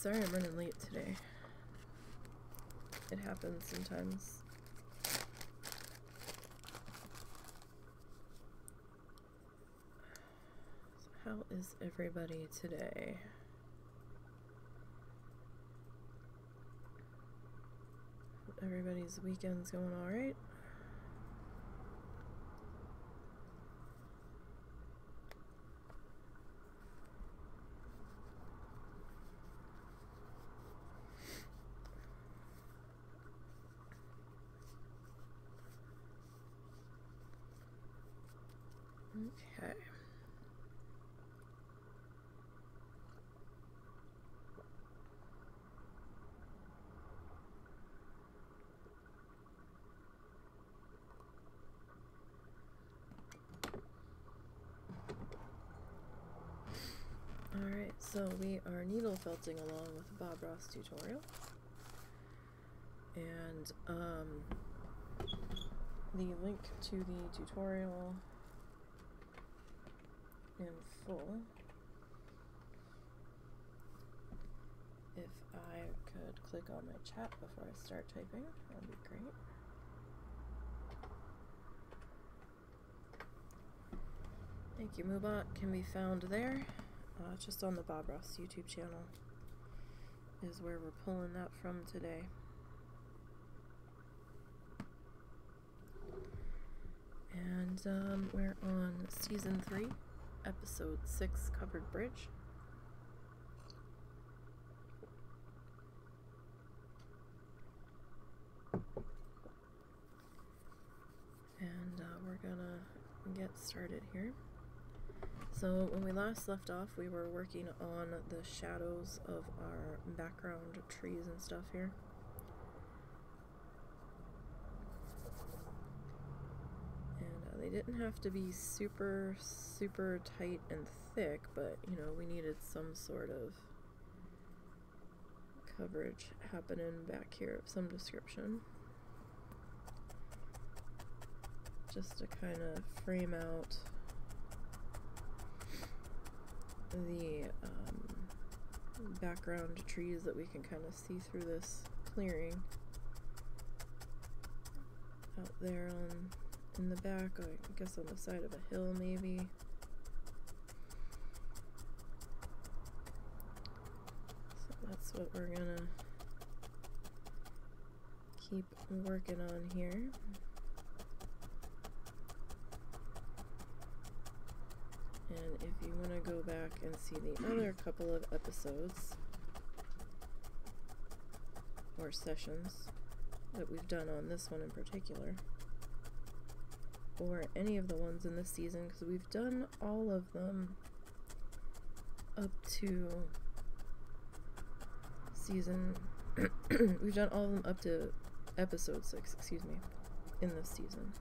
Sorry I'm running late today. It happens sometimes. So how is everybody today? Everybody's weekend's going alright? Okay. Alright, so we are needle felting along with Bob Ross tutorial. And um, the link to the tutorial in full. If I could click on my chat before I start typing, that'd be great. Thank you, Moobot. Can be found there. Uh, just on the Bob Ross YouTube channel is where we're pulling that from today. And um, we're on season three, episode six, Covered Bridge. And uh, we're gonna get started here. So when we last left off, we were working on the shadows of our background trees and stuff here. And uh, they didn't have to be super, super tight and thick, but you know, we needed some sort of coverage happening back here of some description. Just to kind of frame out the um, background trees that we can kind of see through this clearing. Out there on in the back I guess on the side of a hill maybe. So that's what we're gonna keep working on here And if you want to go back and see the other couple of episodes or sessions that we've done on this one in particular, or any of the ones in this season, because we've done all of them up to season. we've done all of them up to episode 6, excuse me, in this season.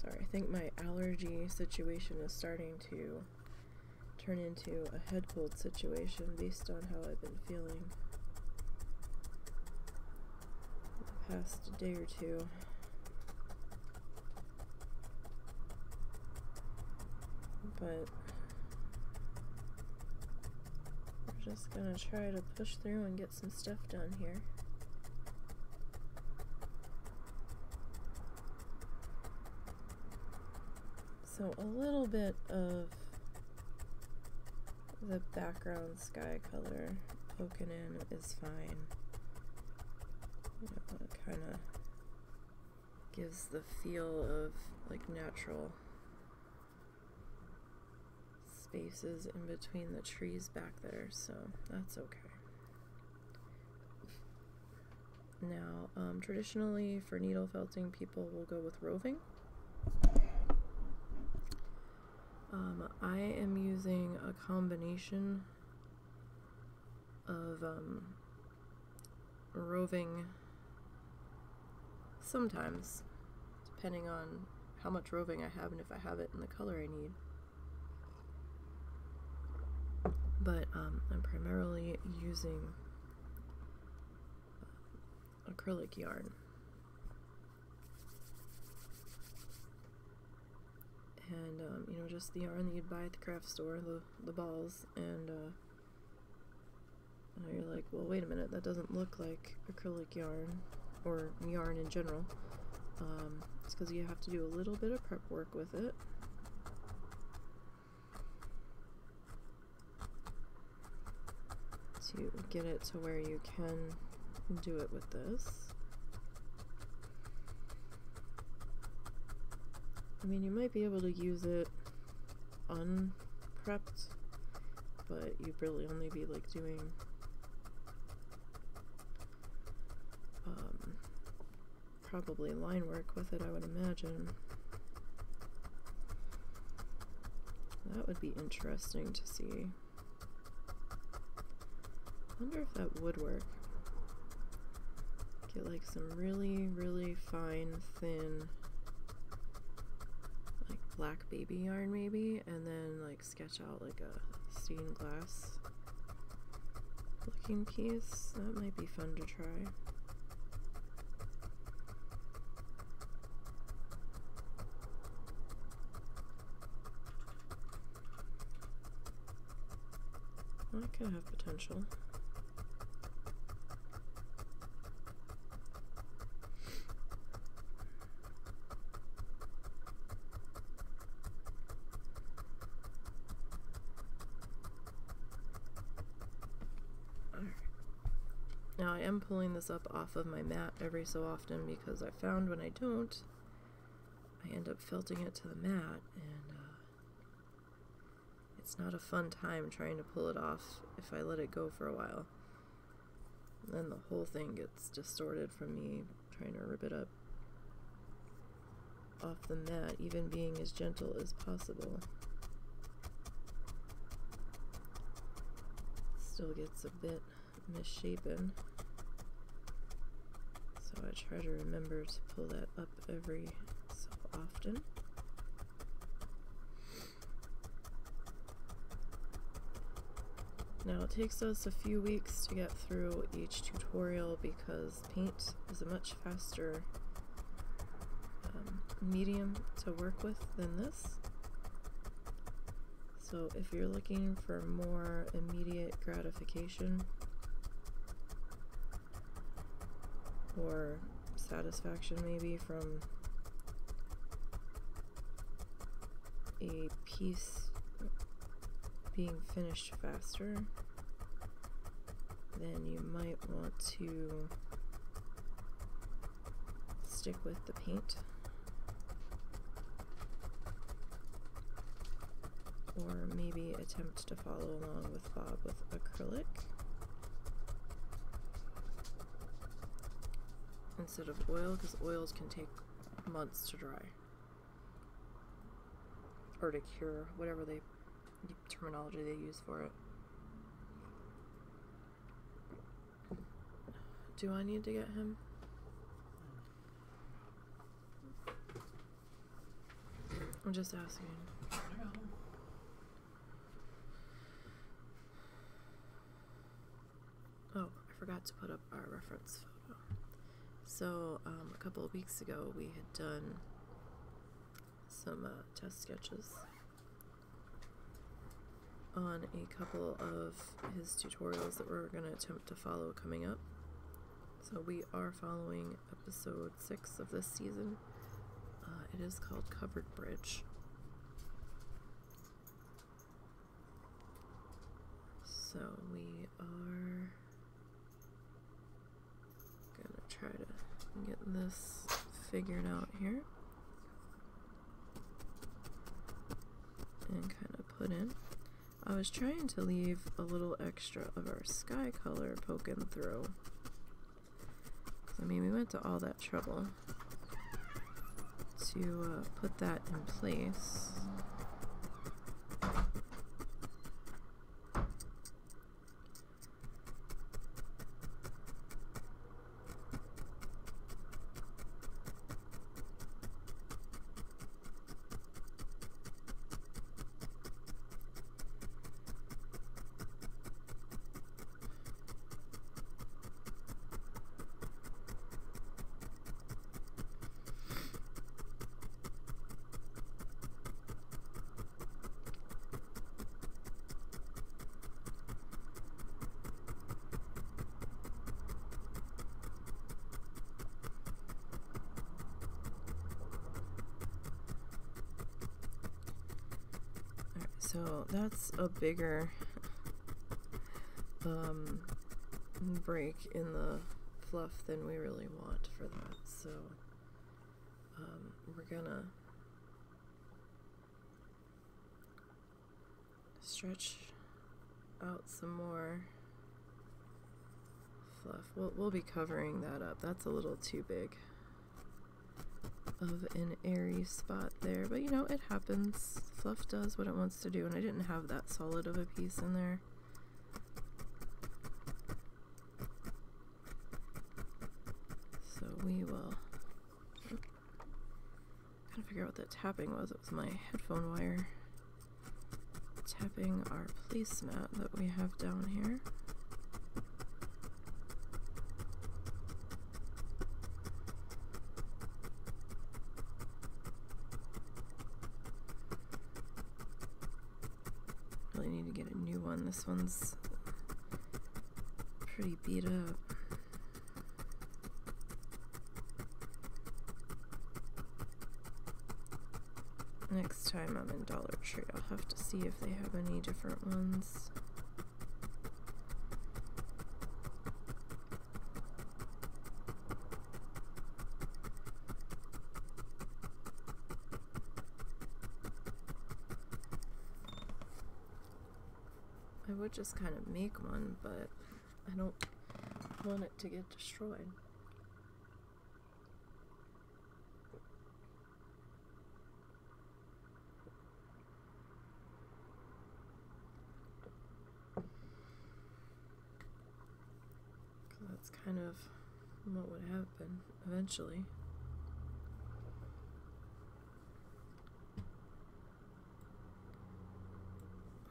Sorry, I think my allergy situation is starting to turn into a head cold situation based on how I've been feeling the past day or two. But we're just gonna try to push through and get some stuff done here. So a little bit of the background sky color poking in is fine. You know, it kind of gives the feel of like natural spaces in between the trees back there, so that's okay. Now, um, traditionally for needle felting, people will go with roving. Um, I am using a combination of um, roving sometimes, depending on how much roving I have and if I have it in the color I need. But um, I'm primarily using acrylic yarn. And um, you know just the yarn that you'd buy at the craft store, the, the balls, and uh, you're like, well, wait a minute, that doesn't look like acrylic yarn, or yarn in general. Um, it's because you have to do a little bit of prep work with it. To get it to where you can do it with this. I mean, you might be able to use it unprepped, but you'd really only be like doing um, probably line work with it, I would imagine. That would be interesting to see. wonder if that would work. Get like some really, really fine, thin, black baby yarn maybe, and then like sketch out like a stained glass looking piece. That might be fun to try. That could have potential. Pulling this up off of my mat every so often because I found when I don't, I end up felting it to the mat and uh, it's not a fun time trying to pull it off if I let it go for a while. then the whole thing gets distorted from me trying to rip it up off the mat, even being as gentle as possible. Still gets a bit misshapen. Try to remember to pull that up every so often. Now it takes us a few weeks to get through each tutorial because paint is a much faster um, medium to work with than this. So if you're looking for more immediate gratification or satisfaction maybe from a piece being finished faster, then you might want to stick with the paint. Or maybe attempt to follow along with Bob with acrylic. Instead of oil, because oils can take months to dry. Or to cure, whatever they terminology they use for it. Do I need to get him? I'm just asking. Oh, I forgot to put up our reference. So, um, a couple of weeks ago, we had done some uh, test sketches on a couple of his tutorials that we're going to attempt to follow coming up. So we are following episode 6 of this season. Uh, it is called Covered Bridge. So we are gonna try to get this figured out here and kind of put in. I was trying to leave a little extra of our sky color poking through. I mean, we went to all that trouble to uh, put that in place. A bigger um, break in the fluff than we really want for that. So um, we're gonna stretch out some more fluff. We'll, we'll be covering that up. That's a little too big of an airy spot there. But you know, it happens. Fluff does what it wants to do, and I didn't have that solid of a piece in there. So we will trying to figure out what that tapping was. It was my headphone wire tapping our placemat that we have down here. Really need to get a new one. This one's pretty beat up. Next time I'm in Dollar Tree, I'll have to see if they have any different ones. Just kind of make one, but I don't want it to get destroyed. That's kind of what would happen eventually.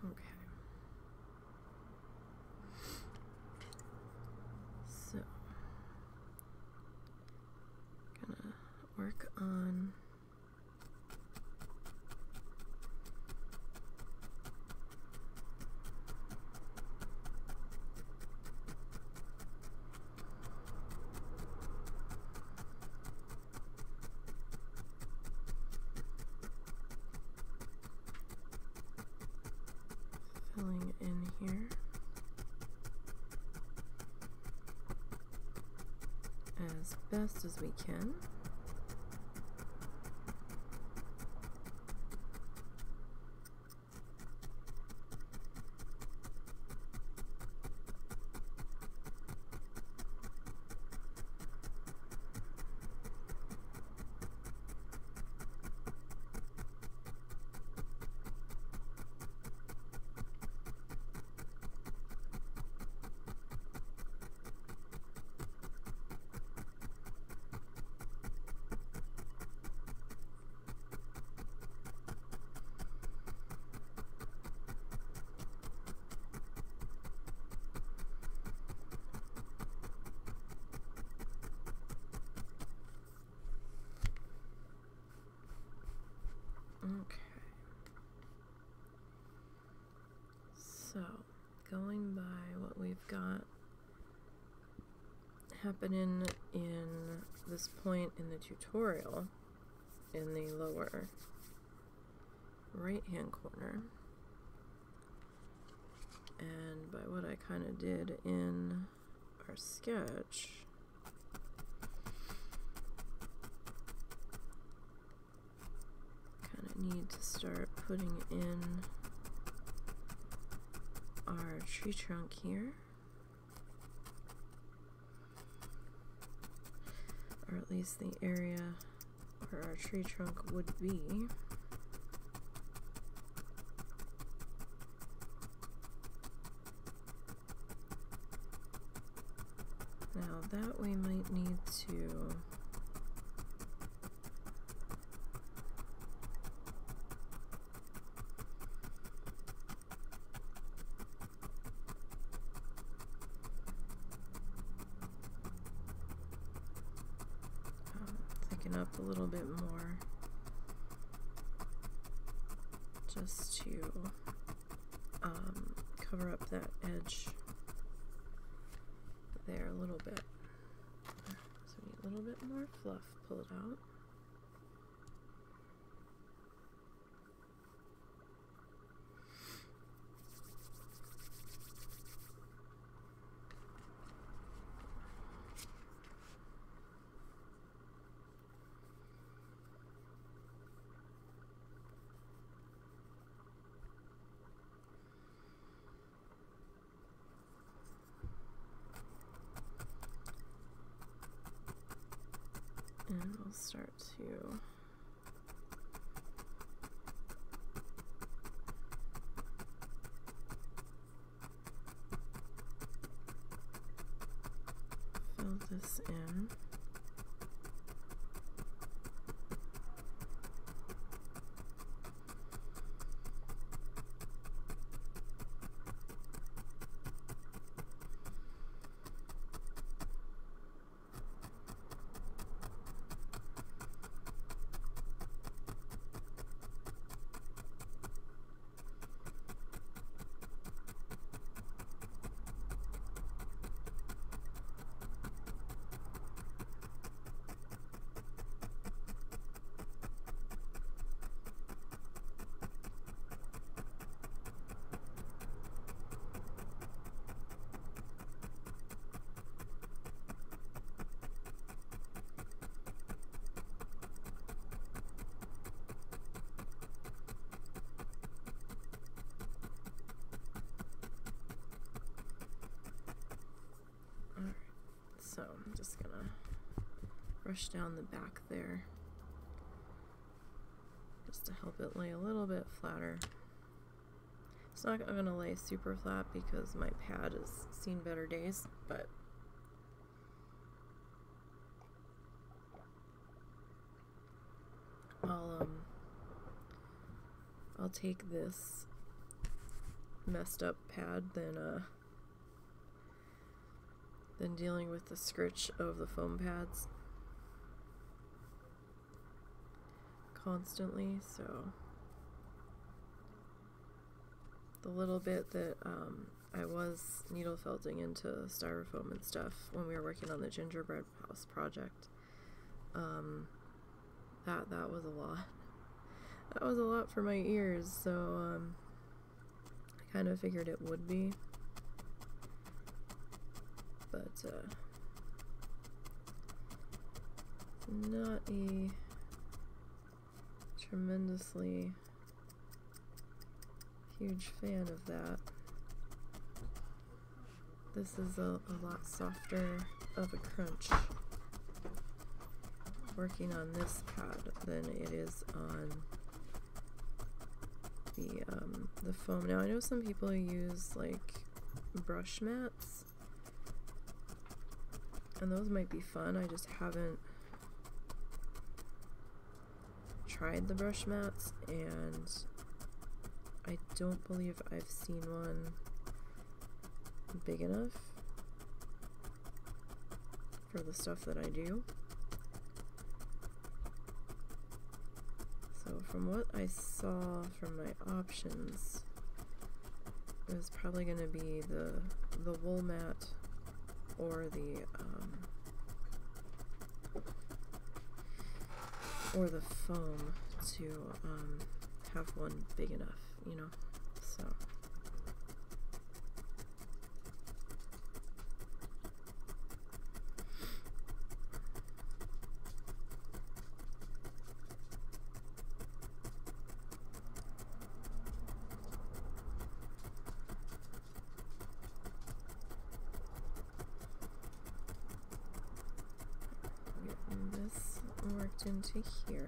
Okay. So, gonna work on filling in here as best as we can. Okay. So, going by what we've got happening in this point in the tutorial in the lower right hand corner. And by what I kind of did in our sketch kind of need to start putting in our tree trunk here or at the area where our tree trunk would be now that we might need to thicken up a little bit more just to um, cover up that edge there a little bit. So we need a little bit more fluff pulled out. Start to fill this in. So I'm just gonna brush down the back there just to help it lay a little bit flatter. It's not gonna lay super flat because my pad has seen better days, but I'll um I'll take this messed up pad then uh than dealing with the scritch of the foam pads constantly, so the little bit that um, I was needle felting into styrofoam and stuff when we were working on the gingerbread house project, um, that that was a lot. That was a lot for my ears, so um, I kind of figured it would be but uh, not a tremendously huge fan of that. This is a, a lot softer of a crunch working on this pad than it is on the um, the foam. Now I know some people use like brush mats and those might be fun. I just haven't tried the brush mats and I don't believe I've seen one big enough for the stuff that I do. So from what I saw from my options, it was probably going to be the the wool mat or the um, or the foam to um, have one big enough, you know. So. into here.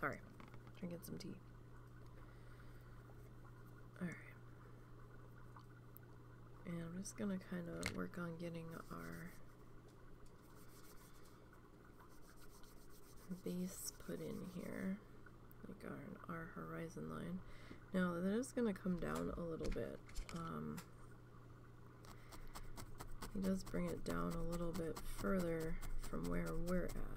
Sorry, some tea. Alright. And I'm just gonna kind of work on getting our base put in here, like our, our horizon line. Now that is gonna come down a little bit. Um, he does bring it down a little bit further from where we're at.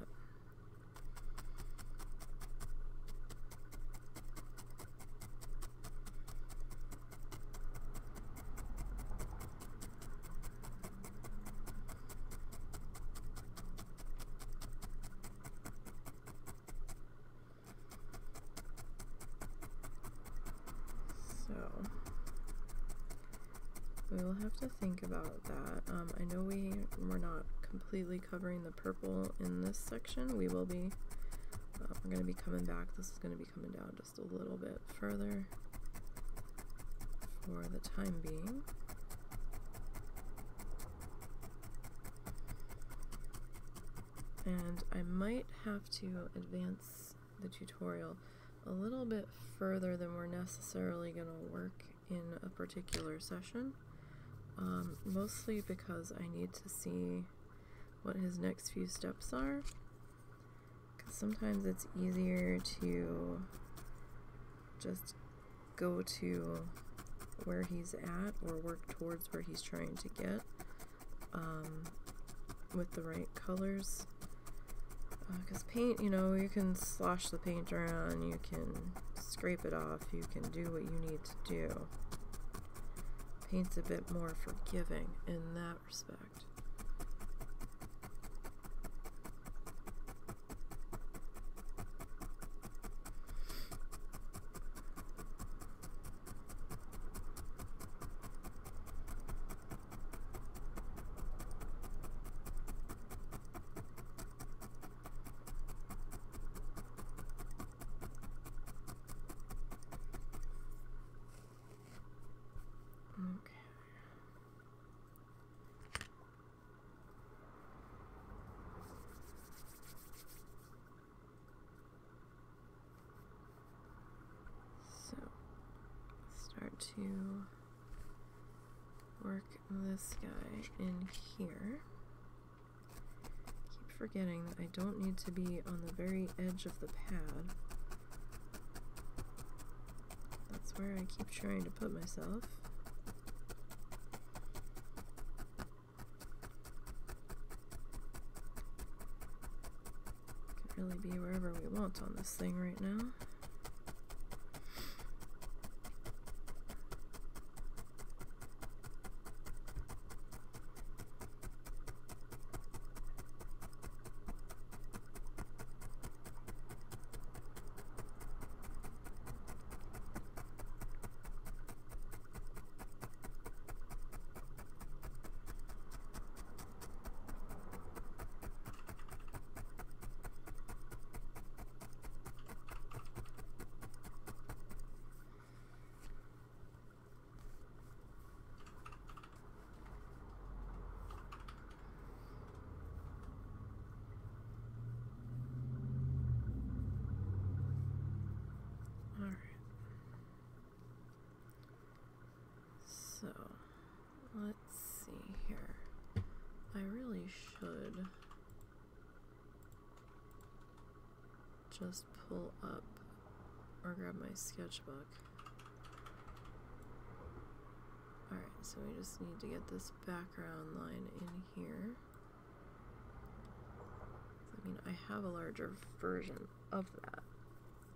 Covering the purple in this section. We will be. Uh, we're going to be coming back. This is going to be coming down just a little bit further for the time being. And I might have to advance the tutorial a little bit further than we're necessarily going to work in a particular session. Um, mostly because I need to see what his next few steps are. Because sometimes it's easier to just go to where he's at or work towards where he's trying to get um, with the right colors. Because uh, paint, you know, you can slosh the paint around, you can scrape it off, you can do what you need to do. Paint's a bit more forgiving in that respect. to work this guy in here. Keep forgetting that I don't need to be on the very edge of the pad. That's where I keep trying to put myself. Can really be wherever we want on this thing right now. just pull up or grab my sketchbook. Alright, so we just need to get this background line in here. I mean, I have a larger version of that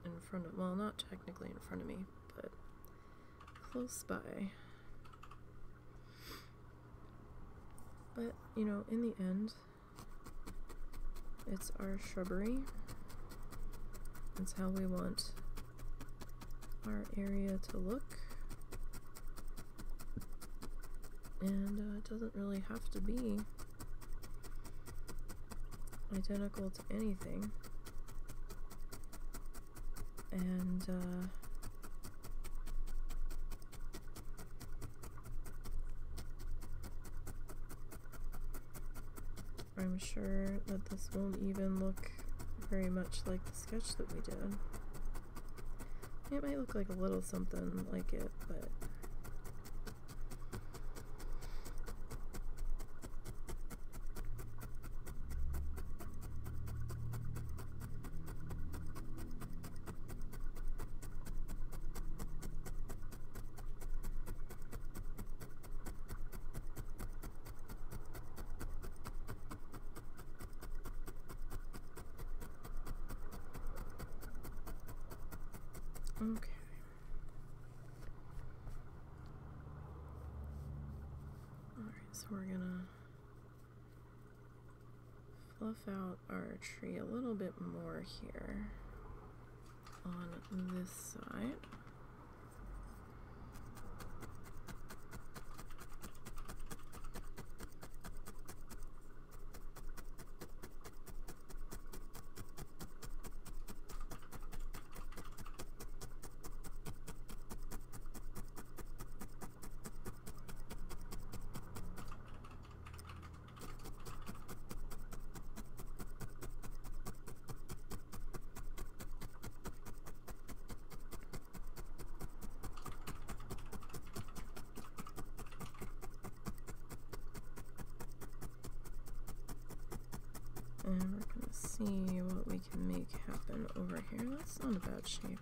in front of, well, not technically in front of me, but close by. But, you know, in the end, it's our shrubbery. That's how we want our area to look. And uh, it doesn't really have to be identical to anything. And uh, I'm sure that this won't even look very much like the sketch that we did. It might look like a little something like it, but tree a little bit more here on this side. See what we can make happen over here. That's not a bad shape.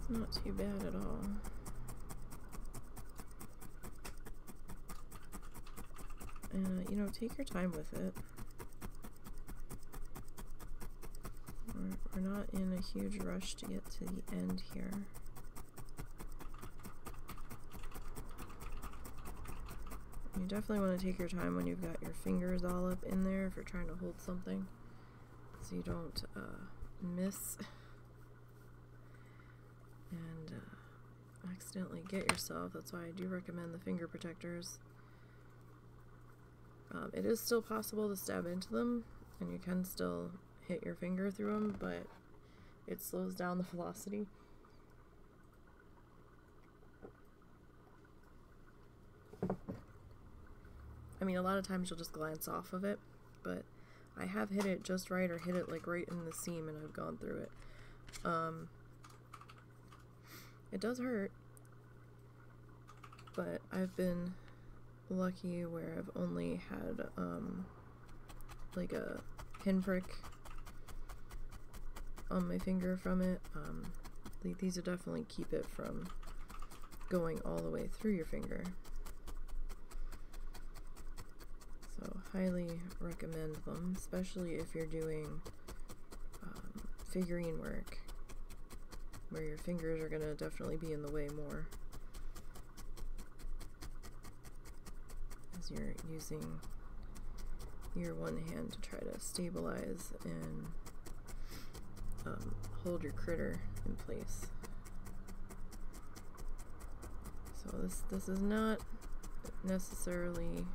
It's not too bad at all. Uh, you know, take your time with it. We're, we're not in a huge rush to get to the end here. You definitely want to take your time when you've got your fingers all up in there if you're trying to hold something so you don't uh, miss and uh, accidentally get yourself. That's why I do recommend the finger protectors. Um, it is still possible to stab into them and you can still hit your finger through them, but it slows down the velocity. I mean, a lot of times you'll just glance off of it, but I have hit it just right or hit it like right in the seam and I've gone through it. Um, it does hurt, but I've been lucky where I've only had um, like a pinprick on my finger from it. Um, these will definitely keep it from going all the way through your finger. Highly recommend them, especially if you're doing um, figurine work, where your fingers are going to definitely be in the way more. As you're using your one hand to try to stabilize and um, hold your critter in place. So this this is not necessarily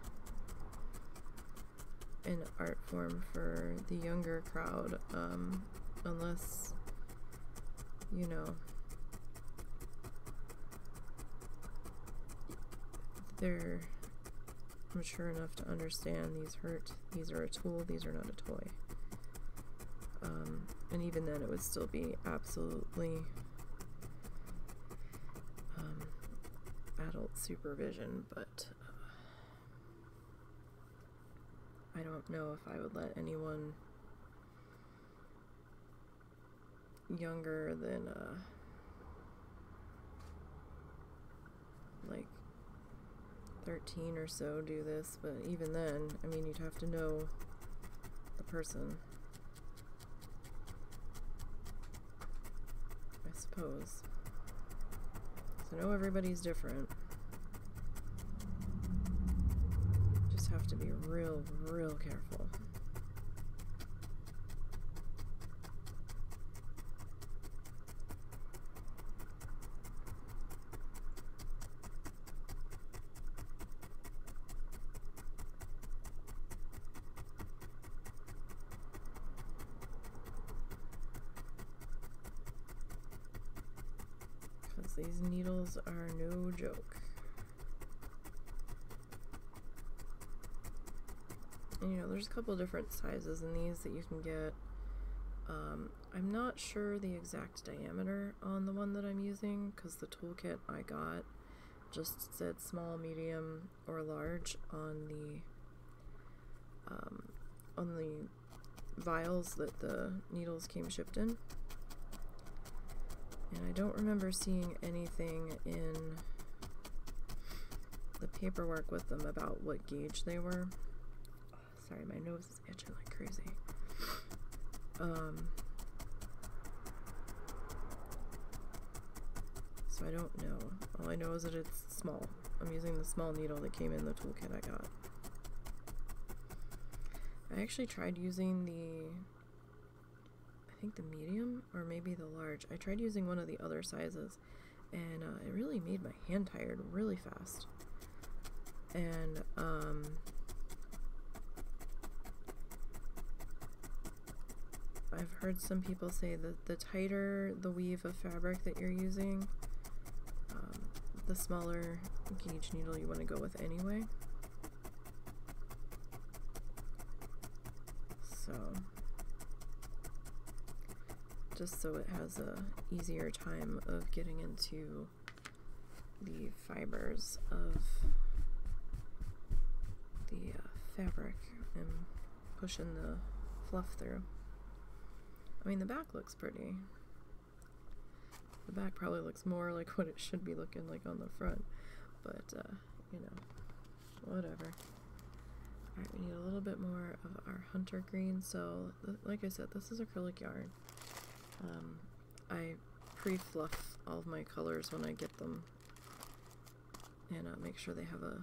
an art form for the younger crowd, um, unless you know they're mature enough to understand these hurt. These are a tool. These are not a toy. Um, and even then, it would still be absolutely um, adult supervision, but uh, I don't know if I would let anyone younger than uh, like 13 or so do this, but even then, I mean, you'd have to know the person. I suppose. So I know everybody's different. Just have to be real, real careful. Because these needles are no joke. And, you know, there's a couple different sizes in these that you can get. Um, I'm not sure the exact diameter on the one that I'm using because the toolkit I got just said small, medium, or large on the um, on the vials that the needles came shipped in. And I don't remember seeing anything in the paperwork with them about what gauge they were. Sorry, my nose is itching like crazy. Um, so I don't know. All I know is that it's small. I'm using the small needle that came in the toolkit I got. I actually tried using the I think the medium or maybe the large. I tried using one of the other sizes and uh, it really made my hand tired really fast. And um, I've heard some people say that the tighter the weave of fabric that you're using, um, the smaller gauge needle you want to go with anyway. So just so it has a easier time of getting into the fibers of the uh, fabric and pushing the fluff through. I mean, the back looks pretty. The back probably looks more like what it should be looking like on the front, but, uh, you know, whatever. Alright, we need a little bit more of our hunter green, so, like I said, this is acrylic yarn. Um, I pre-fluff all of my colors when I get them and uh, make sure they have a,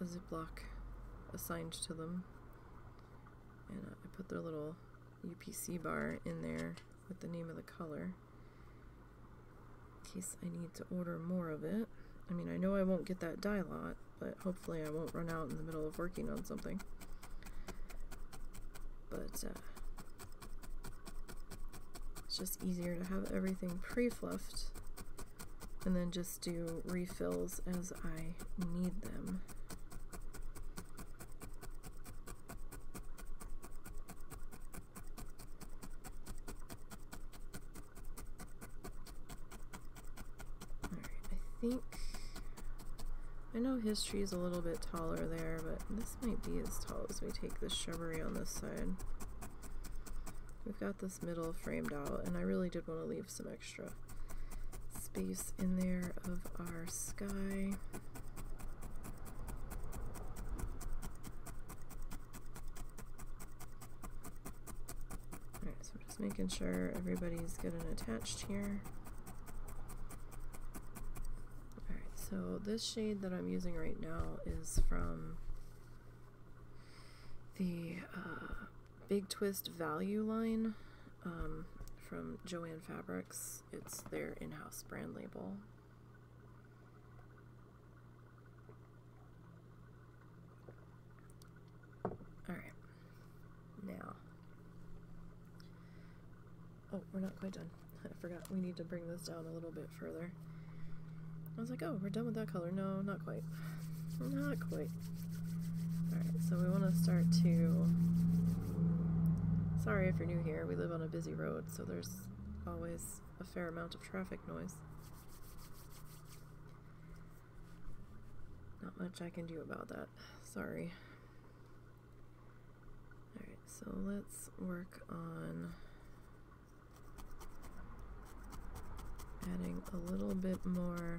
a Ziploc assigned to them. And uh, I put their little UPC bar in there with the name of the color in case I need to order more of it. I mean, I know I won't get that dye lot, but hopefully I won't run out in the middle of working on something. But uh, it's just easier to have everything pre-fluffed and then just do refills as I need them. Think I know his tree is a little bit taller there, but this might be as tall as we take this shrubbery on this side. We've got this middle framed out, and I really did want to leave some extra space in there of our sky. Alright, so I'm just making sure everybody's good and attached here. So this shade that I'm using right now is from the uh, Big Twist Value line um, from Joann Fabrics. It's their in-house brand label. Alright, now. Oh, we're not quite done. I forgot we need to bring this down a little bit further. I was like, oh, we're done with that color. No, not quite. Not quite. Alright, so we want to start to... Sorry if you're new here, we live on a busy road, so there's always a fair amount of traffic noise. Not much I can do about that. Sorry. Alright, so let's work on adding a little bit more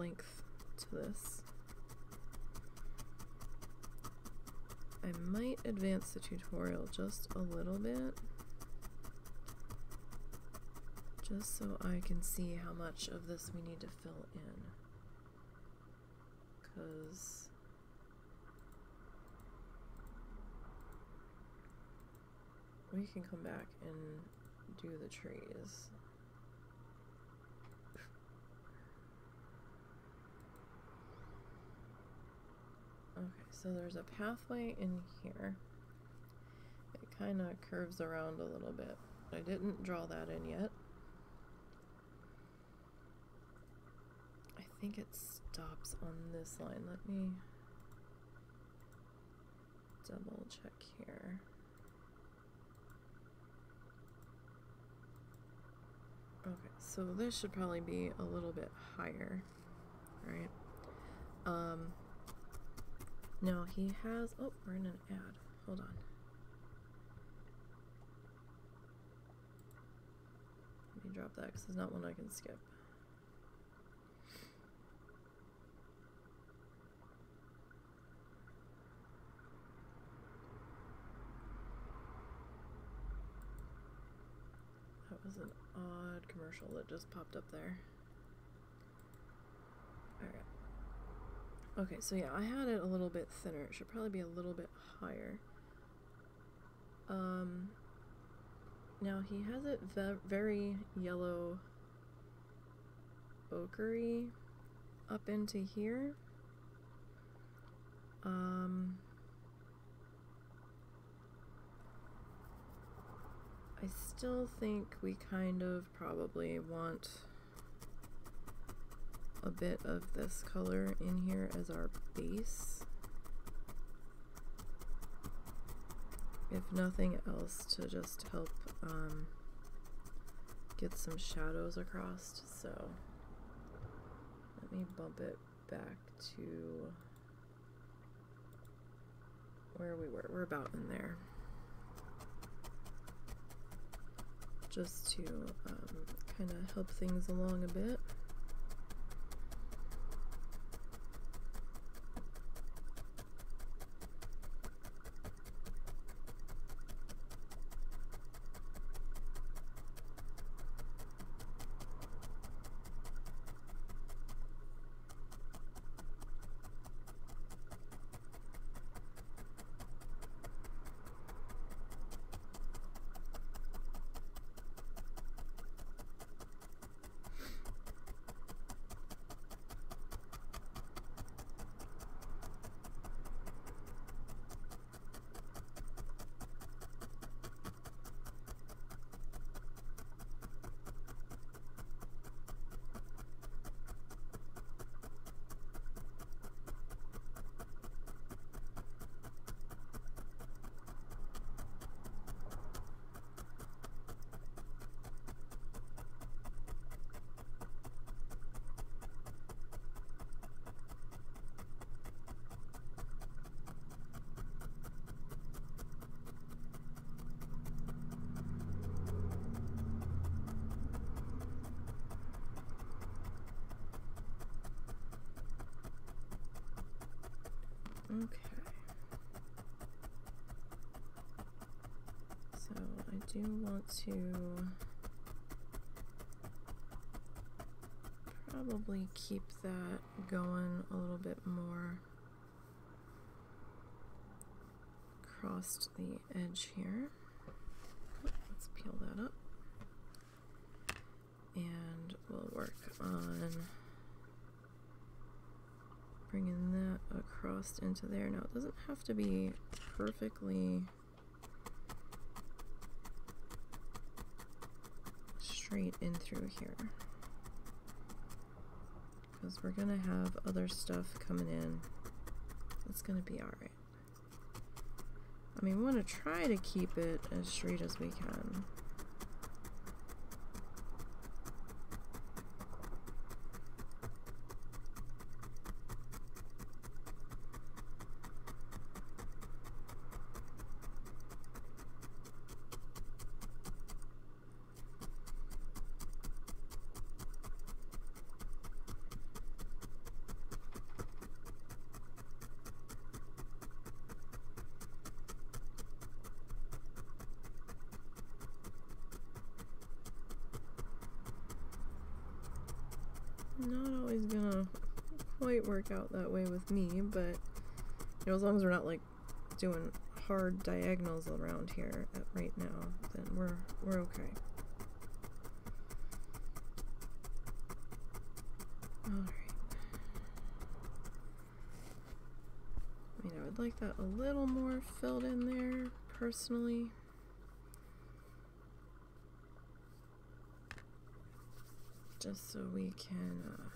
length to this. I might advance the tutorial just a little bit just so I can see how much of this we need to fill in because we can come back and do the trees Okay, so there's a pathway in here. It kind of curves around a little bit. I didn't draw that in yet. I think it stops on this line. Let me double check here. Okay, so this should probably be a little bit higher, right? Um, no, he has. Oh, we're in an ad. Hold on. Let me drop that because it's not one I can skip. That was an odd commercial that just popped up there. Alright. Okay, so yeah, I had it a little bit thinner. It should probably be a little bit higher. Um, now he has it ve very yellow ochery up into here. Um, I still think we kind of probably want a bit of this color in here as our base. If nothing else to just help um, get some shadows across, so let me bump it back to where we were. We're about in there. Just to um, kind of help things along a bit. Okay. So I do want to probably keep that going a little bit more across the edge here. Let's peel that up. And we'll work on bringing across into there. Now it doesn't have to be perfectly straight in through here because we're gonna have other stuff coming in. It's gonna be alright. I mean, we want to try to keep it as straight as we can. not always gonna quite work out that way with me, but you know, as long as we're not like doing hard diagonals around here at right now, then we're we're okay. Alright. I mean, I would like that a little more filled in there, personally. just so we can uh,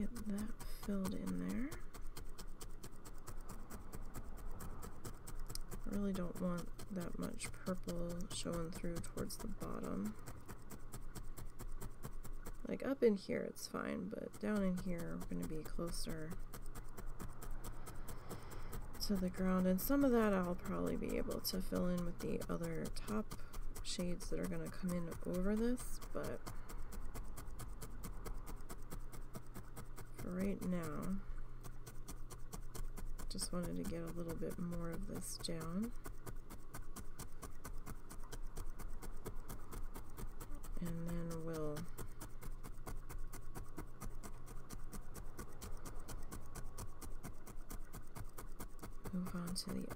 get that filled in there. I really don't want that much purple showing through towards the bottom. Like up in here it's fine, but down in here we're going to be closer to the ground. And some of that I'll probably be able to fill in with the other top shades that are going to come in over this, but right now, just wanted to get a little bit more of this down.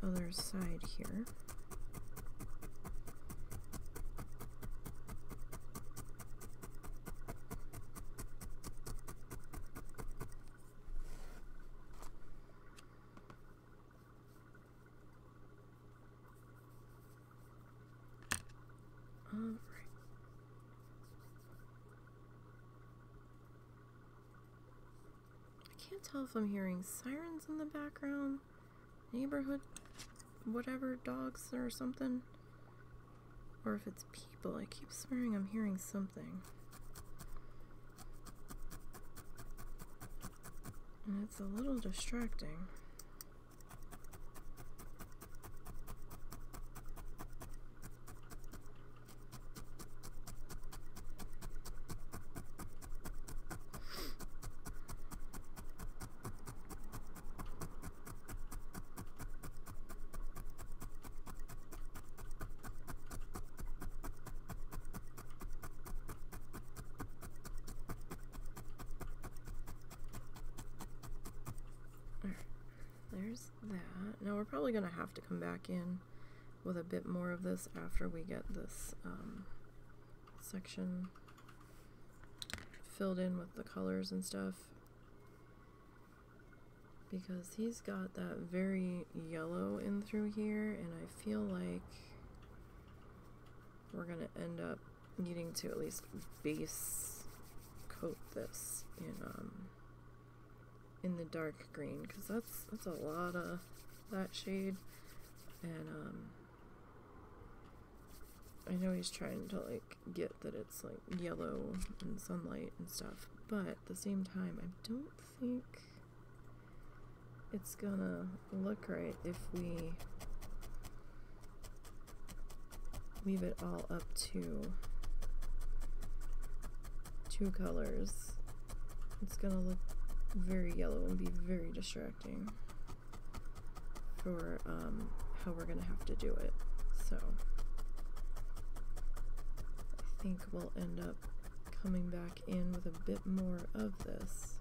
Other side here. Alright. I can't tell if I'm hearing sirens in the background, neighborhood, whatever, dogs or something, or if it's people. I keep swearing I'm hearing something. And it's a little distracting. Going to have to come back in with a bit more of this after we get this um, section filled in with the colors and stuff. Because he's got that very yellow in through here and I feel like we're to end up needing to at least base coat this in um, in the dark green because that's that's a lot of that shade. And um I know he's trying to like get that it's like yellow and sunlight and stuff but at the same time I don't think it's gonna look right if we leave it all up to two colors. It's gonna look very yellow and be very distracting for um, how we're gonna have to do it. So I think we'll end up coming back in with a bit more of this.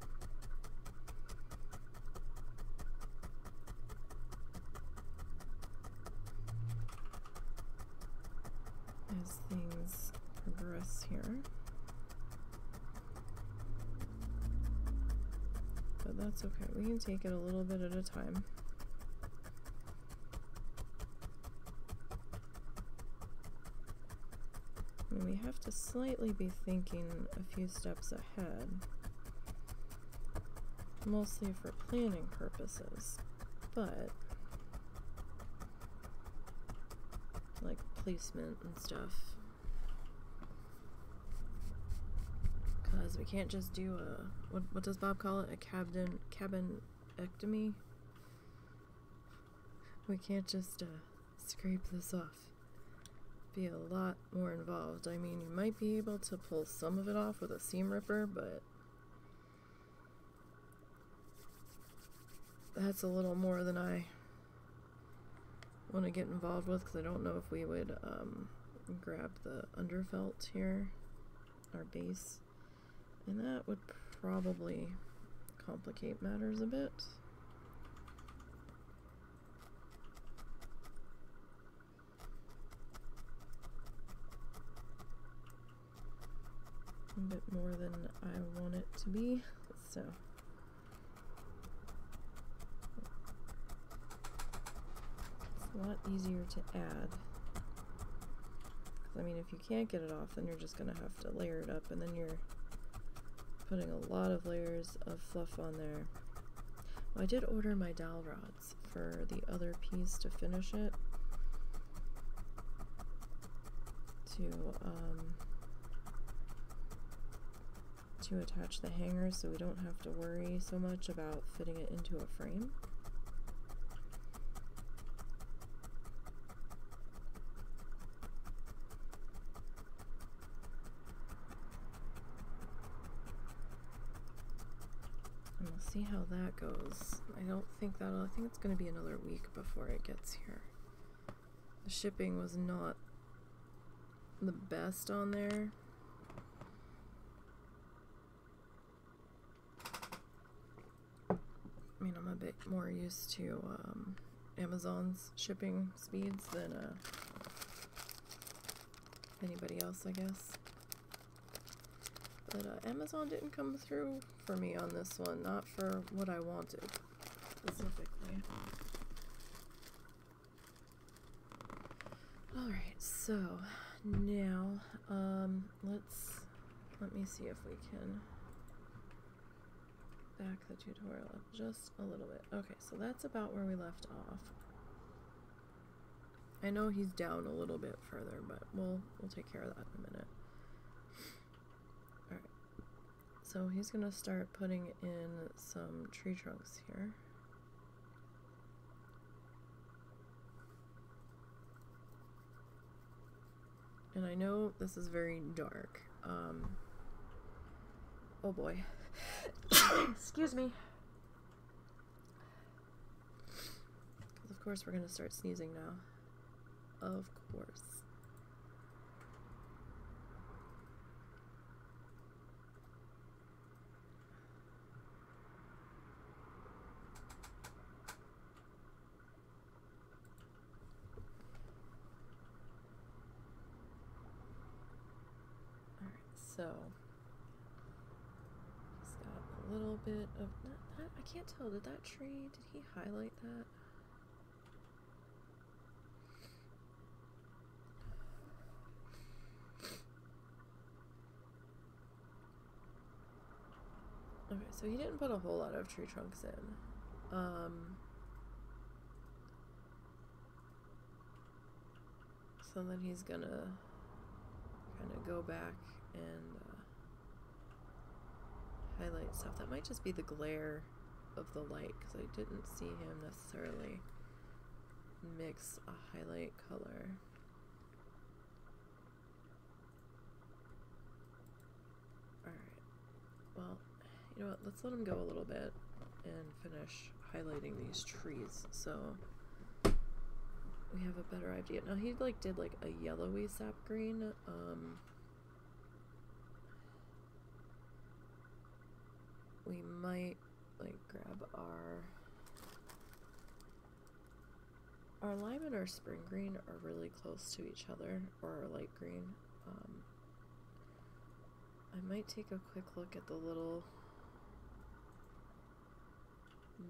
As things progress here. but that's okay. We can take it a little bit at a time. We have to slightly be thinking a few steps ahead, mostly for planning purposes, but like placement and stuff. because we can't just do a what what does Bob call it a cabin cabinectomy. We can't just uh, scrape this off. Be a lot more involved. I mean, you might be able to pull some of it off with a seam ripper, but that's a little more than I want to get involved with because I don't know if we would um, grab the underfelt here, our base. And that would probably complicate matters a bit. Bit more than I want it to be, so. It's a lot easier to add. I mean, if you can't get it off, then you're just going to have to layer it up, and then you're putting a lot of layers of fluff on there. Well, I did order my dowel rods for the other piece to finish it. To, um, to attach the hanger so we don't have to worry so much about fitting it into a frame. And we'll see how that goes. I don't think that'll, I think it's going to be another week before it gets here. The shipping was not the best on there. I mean, I'm a bit more used to um, Amazon's shipping speeds than uh, anybody else, I guess. But uh, Amazon didn't come through for me on this one, not for what I wanted specifically. Alright, so now um, let's let me see if we can back the tutorial up just a little bit. Okay, so that's about where we left off. I know he's down a little bit further, but we'll we'll take care of that in a minute. Alright. So he's gonna start putting in some tree trunks here. And I know this is very dark. Um, oh boy. Excuse me. Of course, we're going to start sneezing now. Of course. Alright, so he's got a little bit of that, that I can't tell, did that tree did he highlight that? Okay, so he didn't put a whole lot of tree trunks in. Um, so then he's gonna kind of go back and uh, highlight stuff. That might just be the glare of the light because I didn't see him necessarily mix a highlight color. Alright, well, you know what, let's let him go a little bit and finish highlighting these trees so we have a better idea. Now he like did like a yellowy sap green, um, we might like grab our our lime and our spring green are really close to each other or our light green. Um, I might take a quick look at the little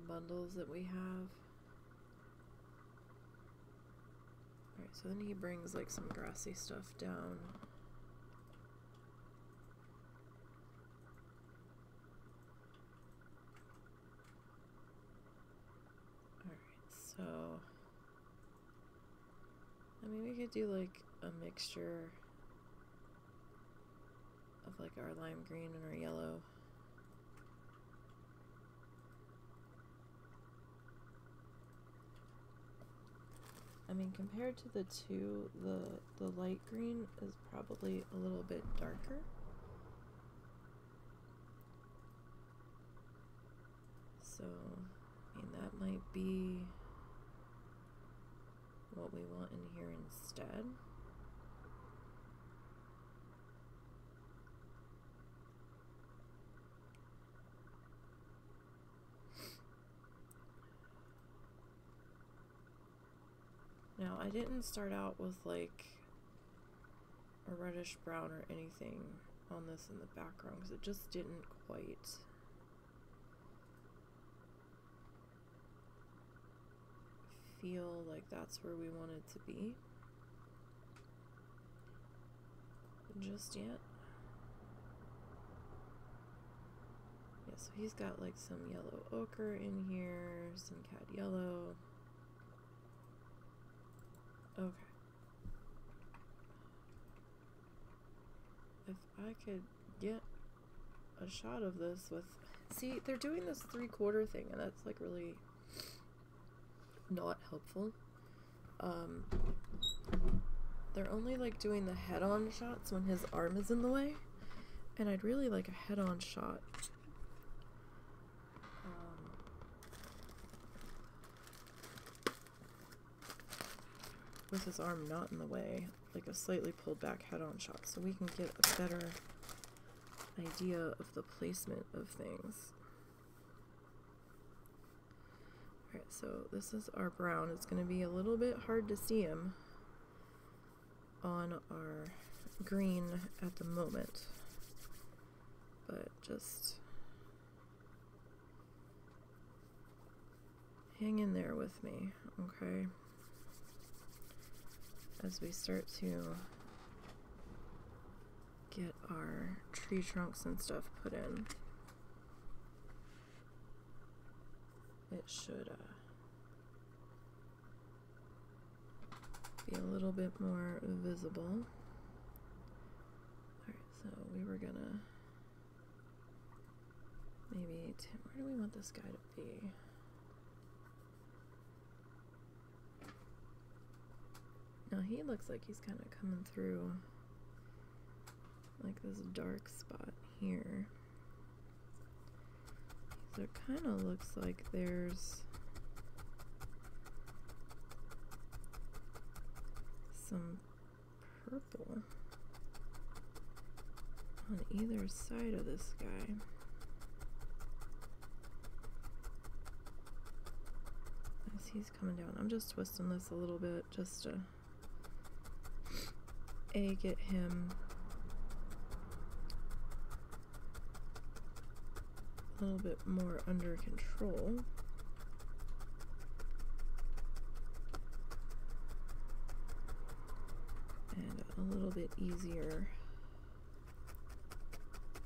bundles that we have. Alright so then he brings like some grassy stuff down So, I mean, we could do like a mixture of like our lime green and our yellow. I mean, compared to the two, the the light green is probably a little bit darker. So, I mean, that might be what we want in here Now, I didn't start out with like a reddish brown or anything on this in the background because it just didn't quite. Feel like that's where we wanted to be just yet. Yeah, so he's got like some yellow ochre in here, some cad yellow. Okay. If I could get a shot of this with. See, they're doing this three quarter thing, and that's like really not helpful. Um, they're only like doing the head on shots when his arm is in the way, and I'd really like a head on shot. Um, with his arm not in the way, like a slightly pulled back head on shot, so we can get a better idea of the placement of things. Alright, so this is our brown. It's going to be a little bit hard to see him on our green at the moment. But just hang in there with me, okay? As we start to get our tree trunks and stuff put in. It should uh, be a little bit more visible. Alright, so we were gonna maybe, where do we want this guy to be? Now he looks like he's kind of coming through like this dark spot here. So it kind of looks like there's some purple on either side of this guy. As he's coming down, I'm just twisting this a little bit just to A, get him a little bit more under control. And a little bit easier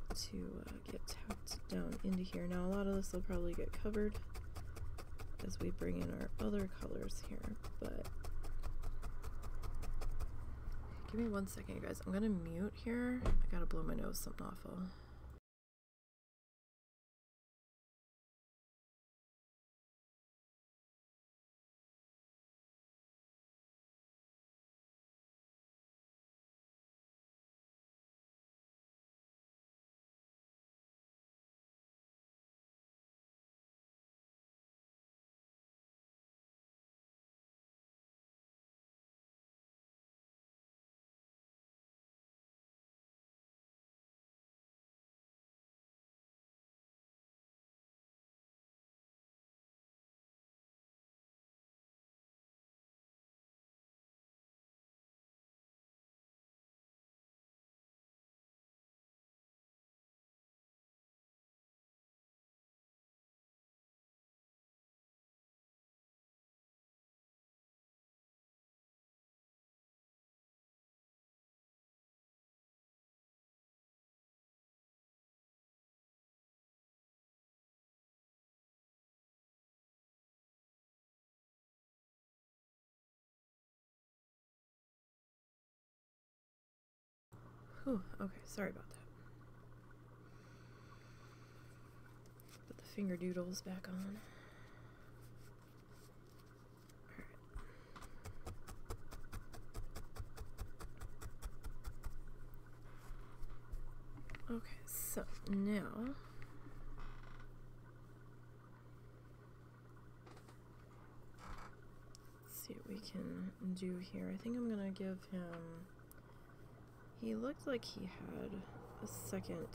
to uh, get tapped down into here. Now a lot of this will probably get covered as we bring in our other colors here, but give me one second, you guys. I'm gonna mute here. I gotta blow my nose something awful. Whew, okay, sorry about that. Put the finger doodles back on. Okay, so now see what we can do here. I think I'm gonna give him he looked like he had a second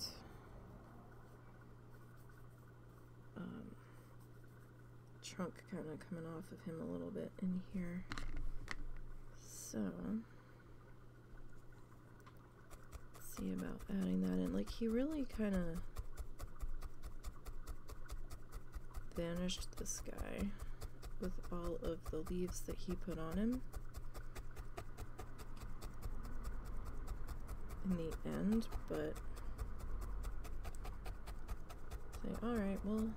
um, trunk kind of coming off of him a little bit in here. So, see about adding that in. Like, he really kind of vanished this guy with all of the leaves that he put on him. In the end, but say, alright, well,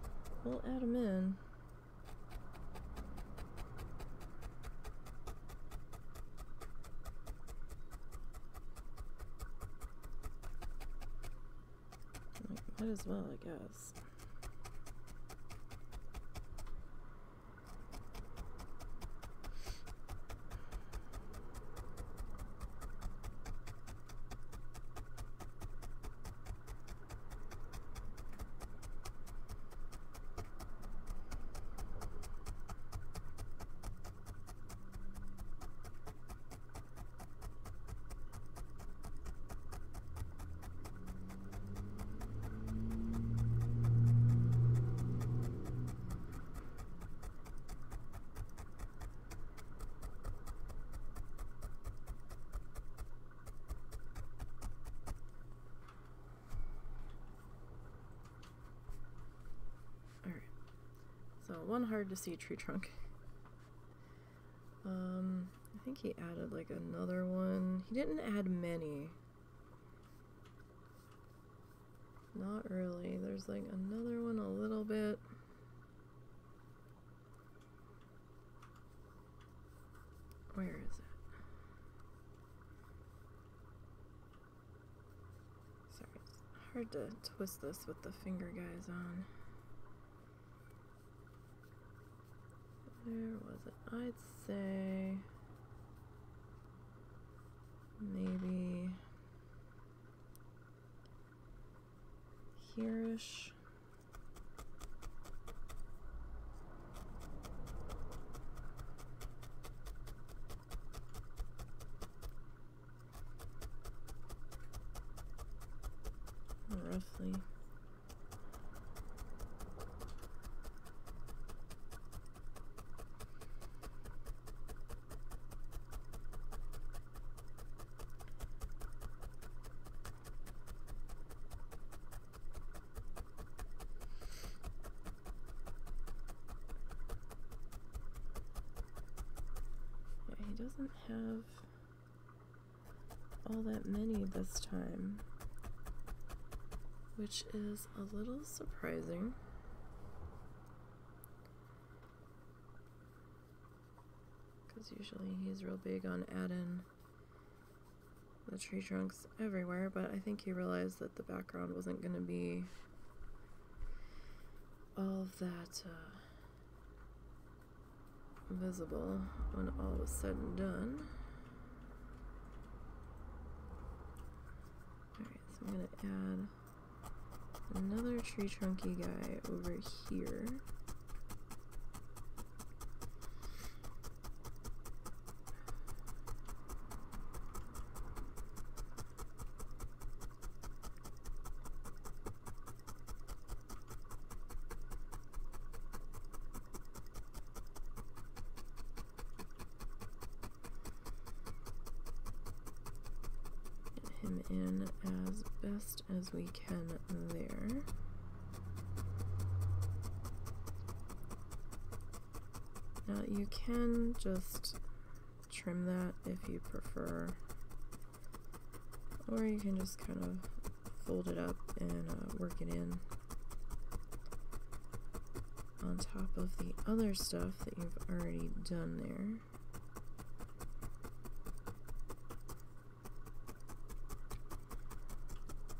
we'll add them in. Might as well, I guess. One hard to see tree trunk. Um, I think he added like another one. He didn't add many. Not really. There's like another one a little bit. Where is it? Sorry, it's hard to twist this with the finger guys on. Where was it? I'd say maybe here-ish. Roughly. Yeah, he doesn't have all that many this time, which is a little surprising. Because usually he's real big on adding the tree trunks everywhere, but I think he realized that the background wasn't going to be all of that uh, visible when all was said and done. Alright, so I'm going to add another tree trunky guy over here. We can there. Now you can just trim that if you prefer, or you can just kind of fold it up and uh, work it in on top of the other stuff that you've already done there.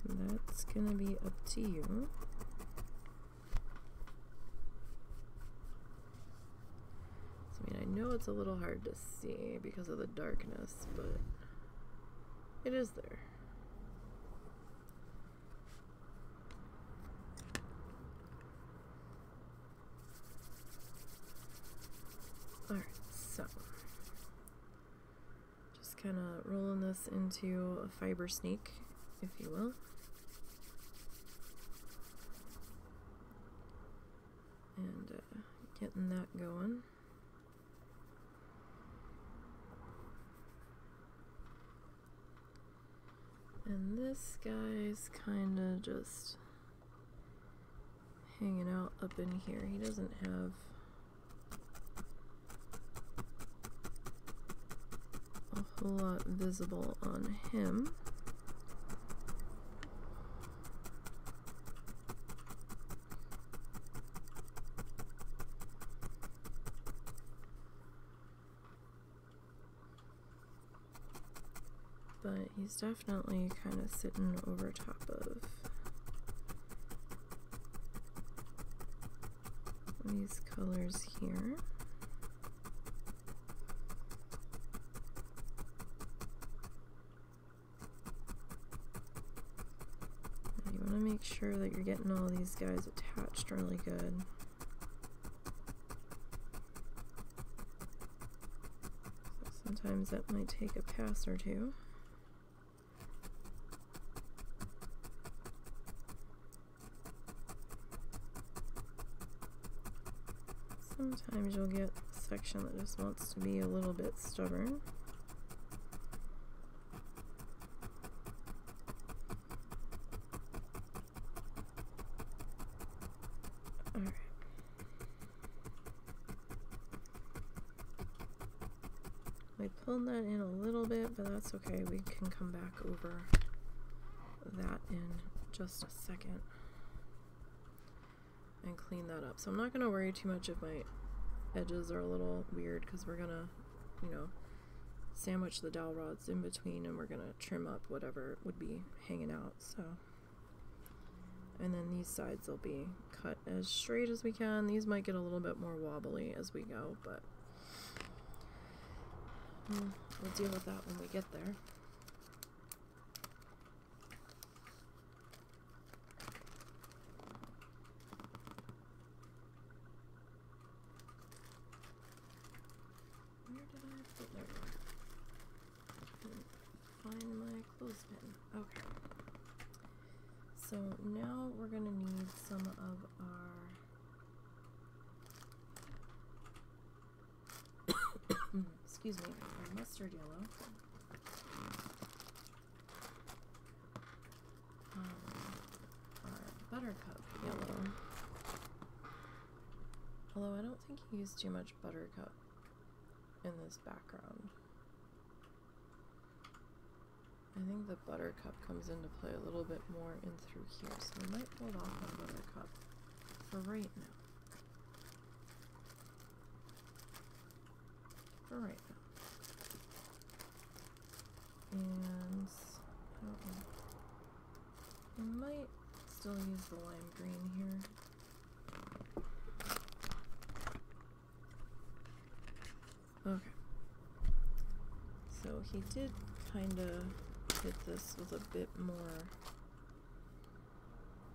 That's gonna be up to you. I mean, I know it's a little hard to see because of the darkness, but it is there. Alright, so just kind of rolling this into a fiber snake, if you will. And uh, getting that going. And this guy's kind of just hanging out up in here. He doesn't have a whole lot visible on him. But he's definitely kind of sitting over top of these colors here. You want to make sure that you're getting all these guys attached really good. Sometimes that might take a pass or two. Sometimes you'll get a section that just wants to be a little bit stubborn. Alright. Pulled that in a little bit, but that's okay. We can come back over that in just a second and clean that up. So I'm not going to worry too much of my edges are a little weird because we're to, you know, sandwich the dowel rods in between and we're to trim up whatever would be hanging out. So, and then these sides will be cut as straight as we can. These might get a little bit more wobbly as we go, but we'll, we'll deal with that when we get there. Where did I put there? Couldn't Find my clothespin. Okay. So now we're gonna need some of our excuse me, our mustard yellow. Um, buttercup yellow. Although I don't think he used too much buttercup in this background. I think the buttercup comes into play a little bit more in through here, so we might hold off on buttercup for right now. For right now. And I don't know. I might still use the lime green here. Okay. So he did kind of hit this with a bit more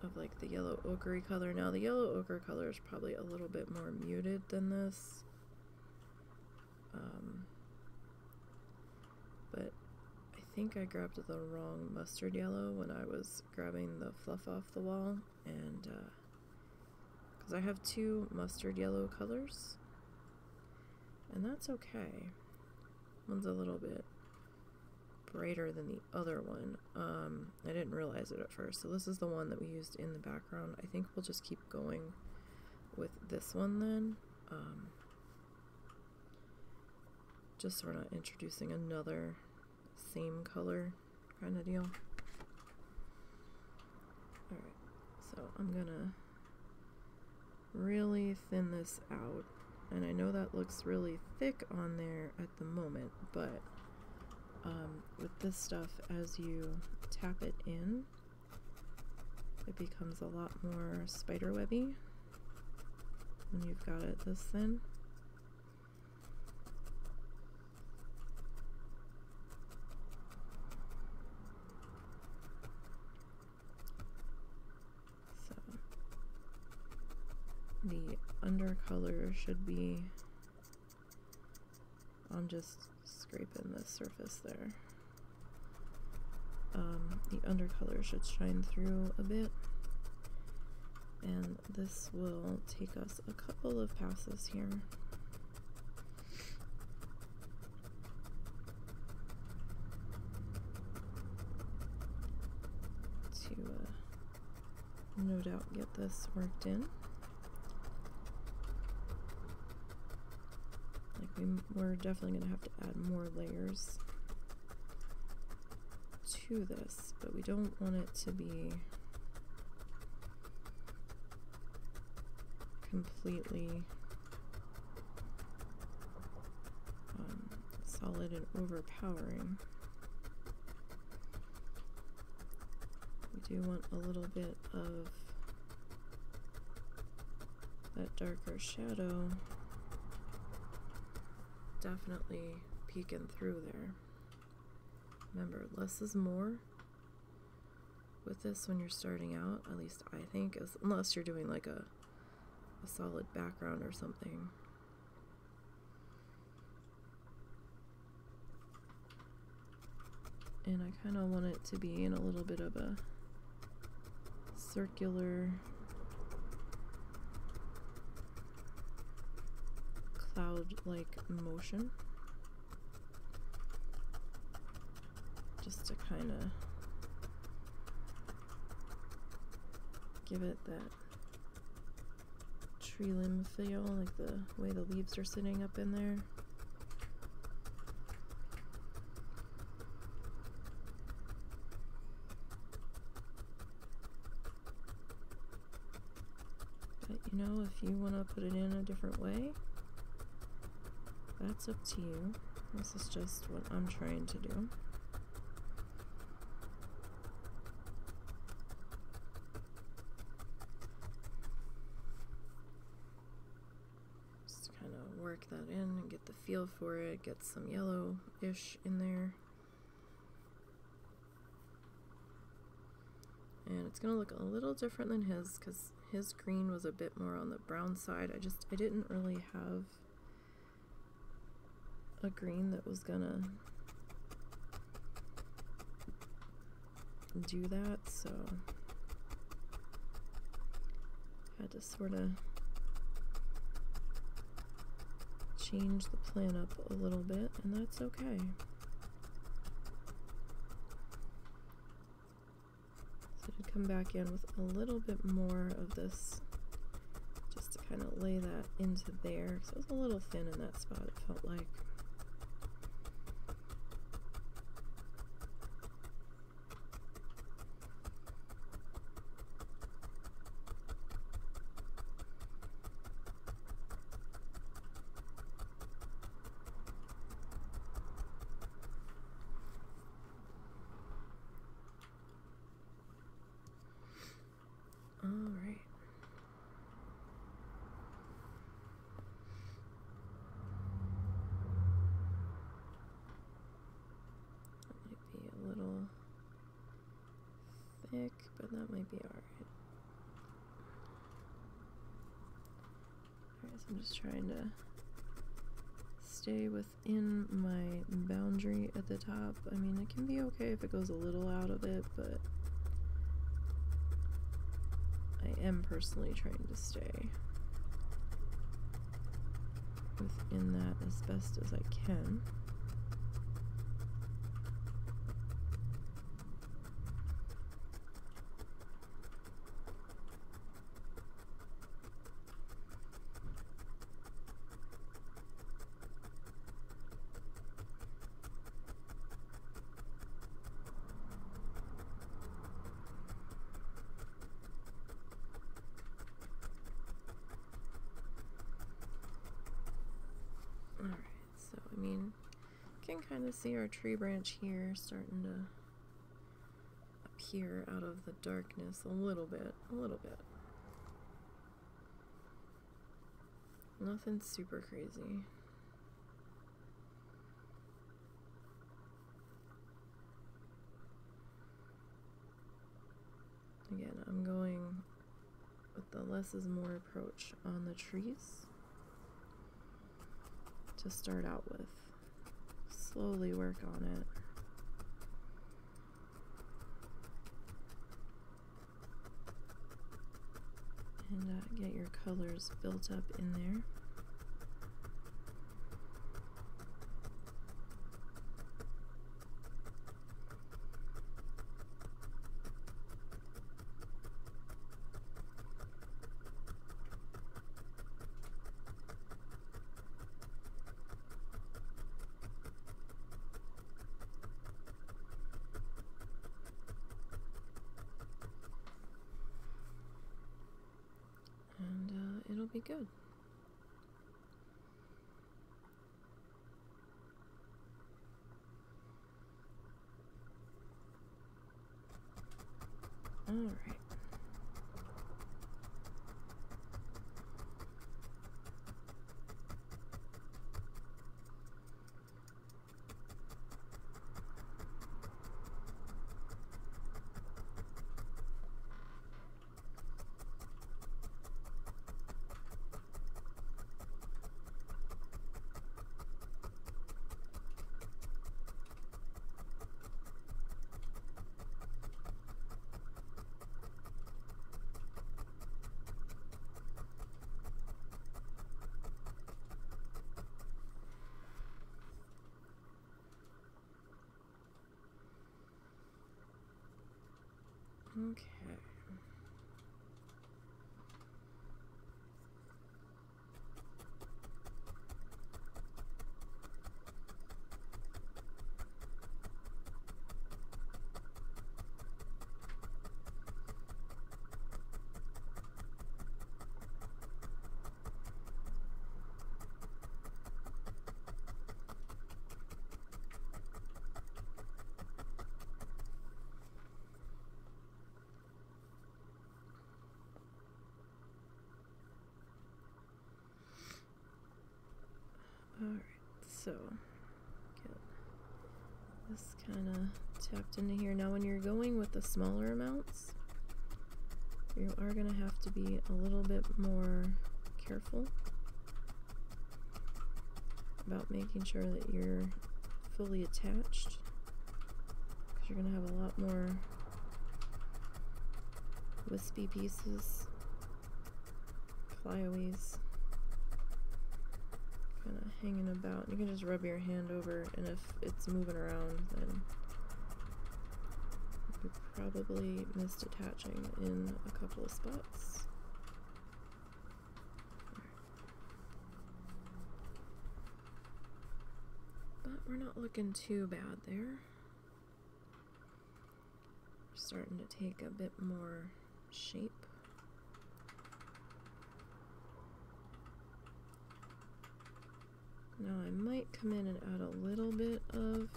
of like the yellow ochre color. Now the yellow ochre color is probably a little bit more muted than this. Um, think I grabbed the wrong mustard yellow when I was grabbing the fluff off the wall and because uh, I have two mustard yellow colors and that's okay. One's a little bit brighter than the other one. Um, I didn't realize it at first. So this is the one that we used in the background. I think we'll just keep going with this one then. Um, just sort of introducing another same color kind of deal. Alright, so I'm gonna really thin this out and I know that looks really thick on there at the moment, but um, with this stuff, as you tap it in, it becomes a lot more spider webby when you've got it this thin. So the undercolor should be I'm just scraping the surface there. Um, the undercolor should shine through a bit and this will take us a couple of passes here. To uh, no doubt get this worked in. We're definitely going to have to add more layers to this, but we don't want it to be completely um, solid and overpowering. We do want a little bit of that darker shadow definitely peeking through there. Remember, less is more with this when you're starting out, at least I think, as, unless you're doing like a, a solid background or something. And I kind of want it to be in a little bit of a circular cloud-like motion. Just to kind of give it that tree limb feel, like the way the leaves are sitting up in there. But you know, if you want to put it in a different way, that's up to you. This is just what I'm trying to do. Just kind of work that in and get the feel for it, get some yellow-ish in there. And it's going to look a little different than his because his green was a bit more on the brown side. I just, I didn't really have a green that was gonna do that, so had to sort of change the plan up a little bit, and that's okay. So to come back in with a little bit more of this just to kind of lay that into there because it was a little thin in that spot it felt like but that might be alright. Alright, so I'm just trying to stay within my boundary at the top. I mean, it can be okay if it goes a little out of it, but I am personally trying to stay within that as best as I can. See our tree branch here starting to appear out of the darkness a little bit, a little bit. Nothing super crazy. Again, I'm going with the less is more approach on the trees to start out with slowly work on it. And uh, get your colors built up in there. be good. All right. Okay. So, get this kind of tapped into here. Now, when you're going with the smaller amounts, you are going to have to be a little bit more careful about making sure that you're fully attached because you're going to have a lot more wispy pieces, flyaways kind of hanging about. You can just rub your hand over and if it's moving around then you're probably missed attaching in a couple of spots. But we're not looking too bad there. We're starting to take a bit more shape. Now I might come in and add a little bit of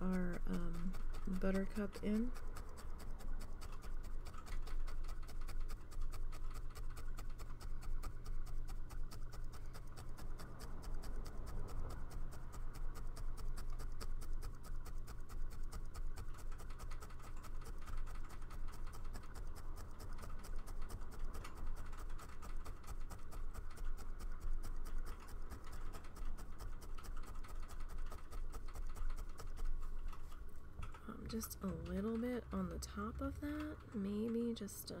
our um, buttercup in. just a little bit on the top of that, maybe just a,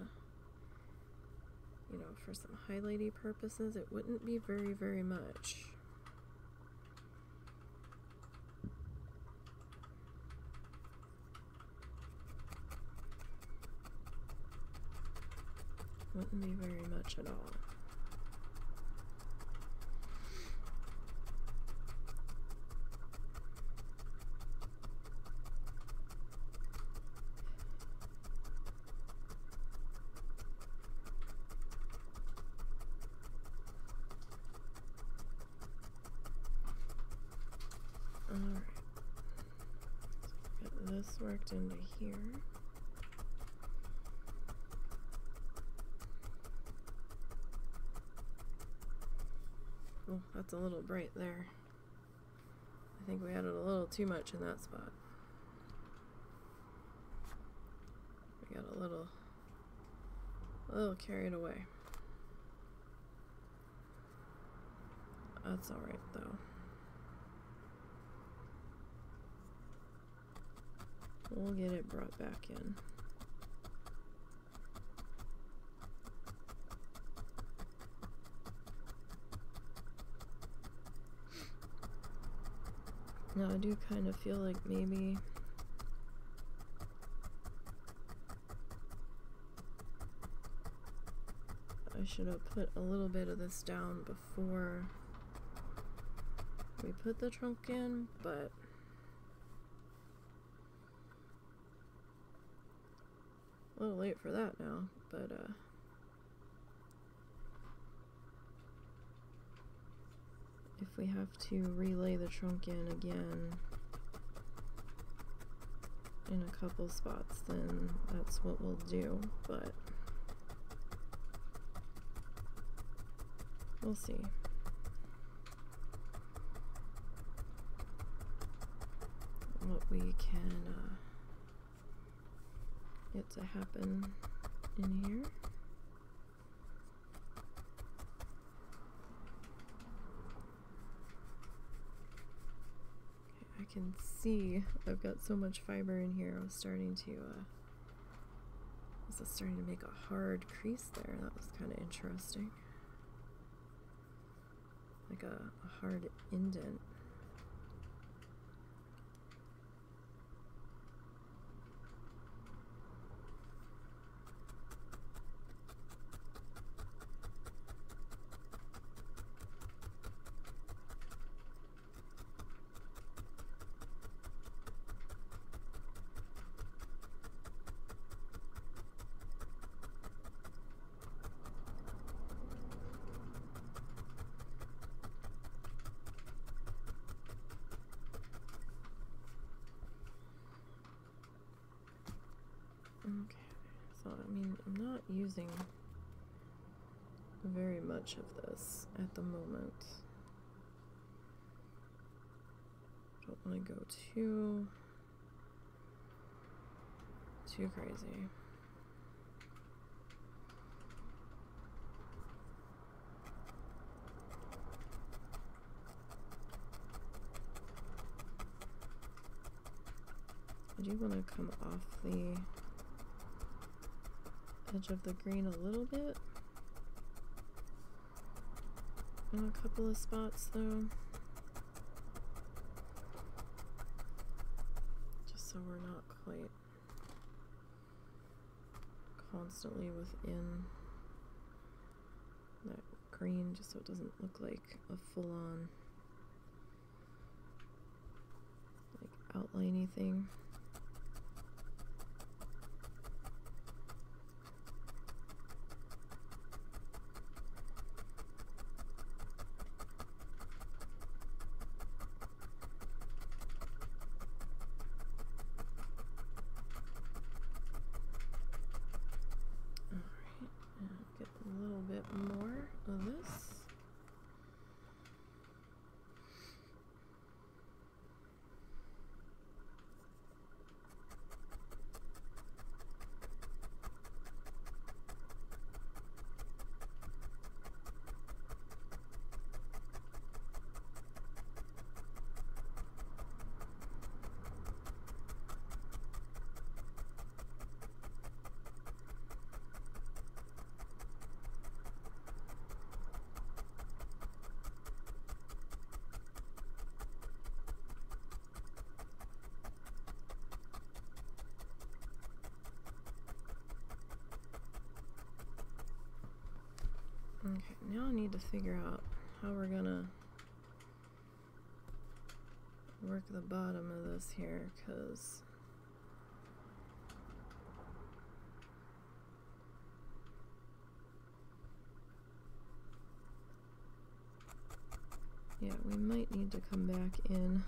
you know, for some highlighty purposes, it wouldn't be very, very much. Wouldn't be very much at all. Into here. Oh, that's a little bright there. I think we added a little too much in that spot. We got a little, a little carried away. That's alright though. We'll get it brought back in. Now I do kind of feel like maybe I should have put a little bit of this down before we put the trunk in, but A little late for that now, but uh if we have to relay the trunk in again in a couple spots, then that's what we'll do, but we'll see. What we can uh, it to happen in here. I can see I've got so much fiber in here. I was starting to uh, I was starting to make a hard crease there. That was kind of interesting. Like a, a hard indent. at the moment. Don't want to go too too crazy. I do want to come off the edge of the green a little bit a couple of spots though. Just so we're not quite constantly within that green, just so it doesn't look like a full-on like outliney thing. Now I need to figure out how we're gonna work the bottom of this here, because yeah, we might need to come back in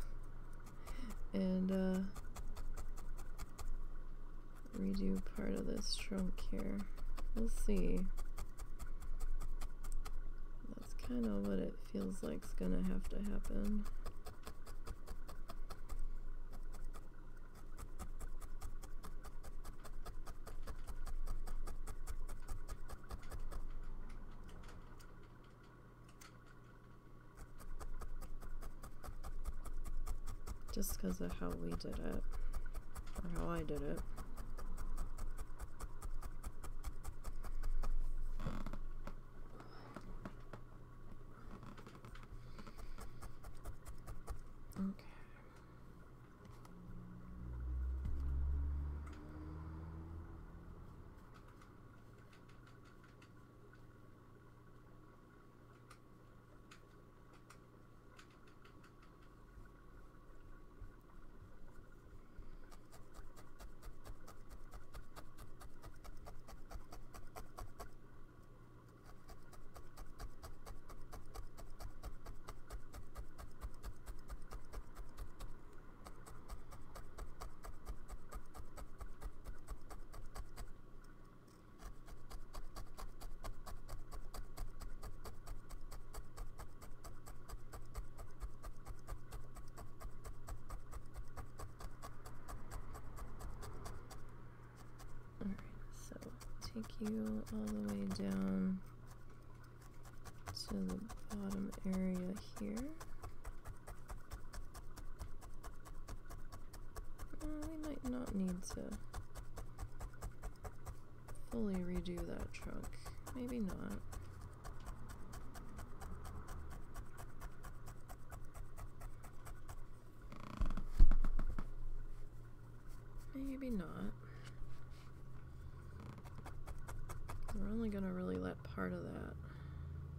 and uh, redo part of this trunk here. We'll see kind of what it feels like is gonna have to happen. Just because of how we did it, or how I did it. take all the way down to the bottom area here. Uh, we might not need to fully redo that trunk. Maybe not. Maybe not. We're only going to really let part of that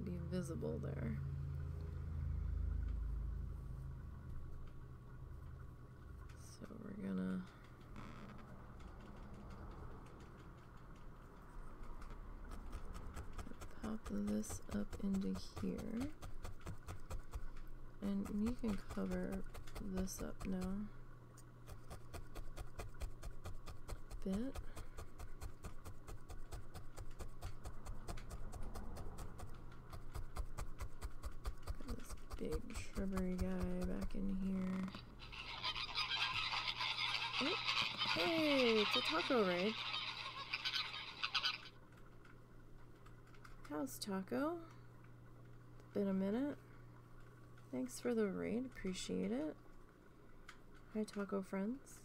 be visible there. So we're going to pop this up into here. And you can cover this up now a bit. big shrubbery guy back in here. Oh, hey, it's a taco raid. Taco? It's been a minute. Thanks for the raid, appreciate it. Hi, Taco friends.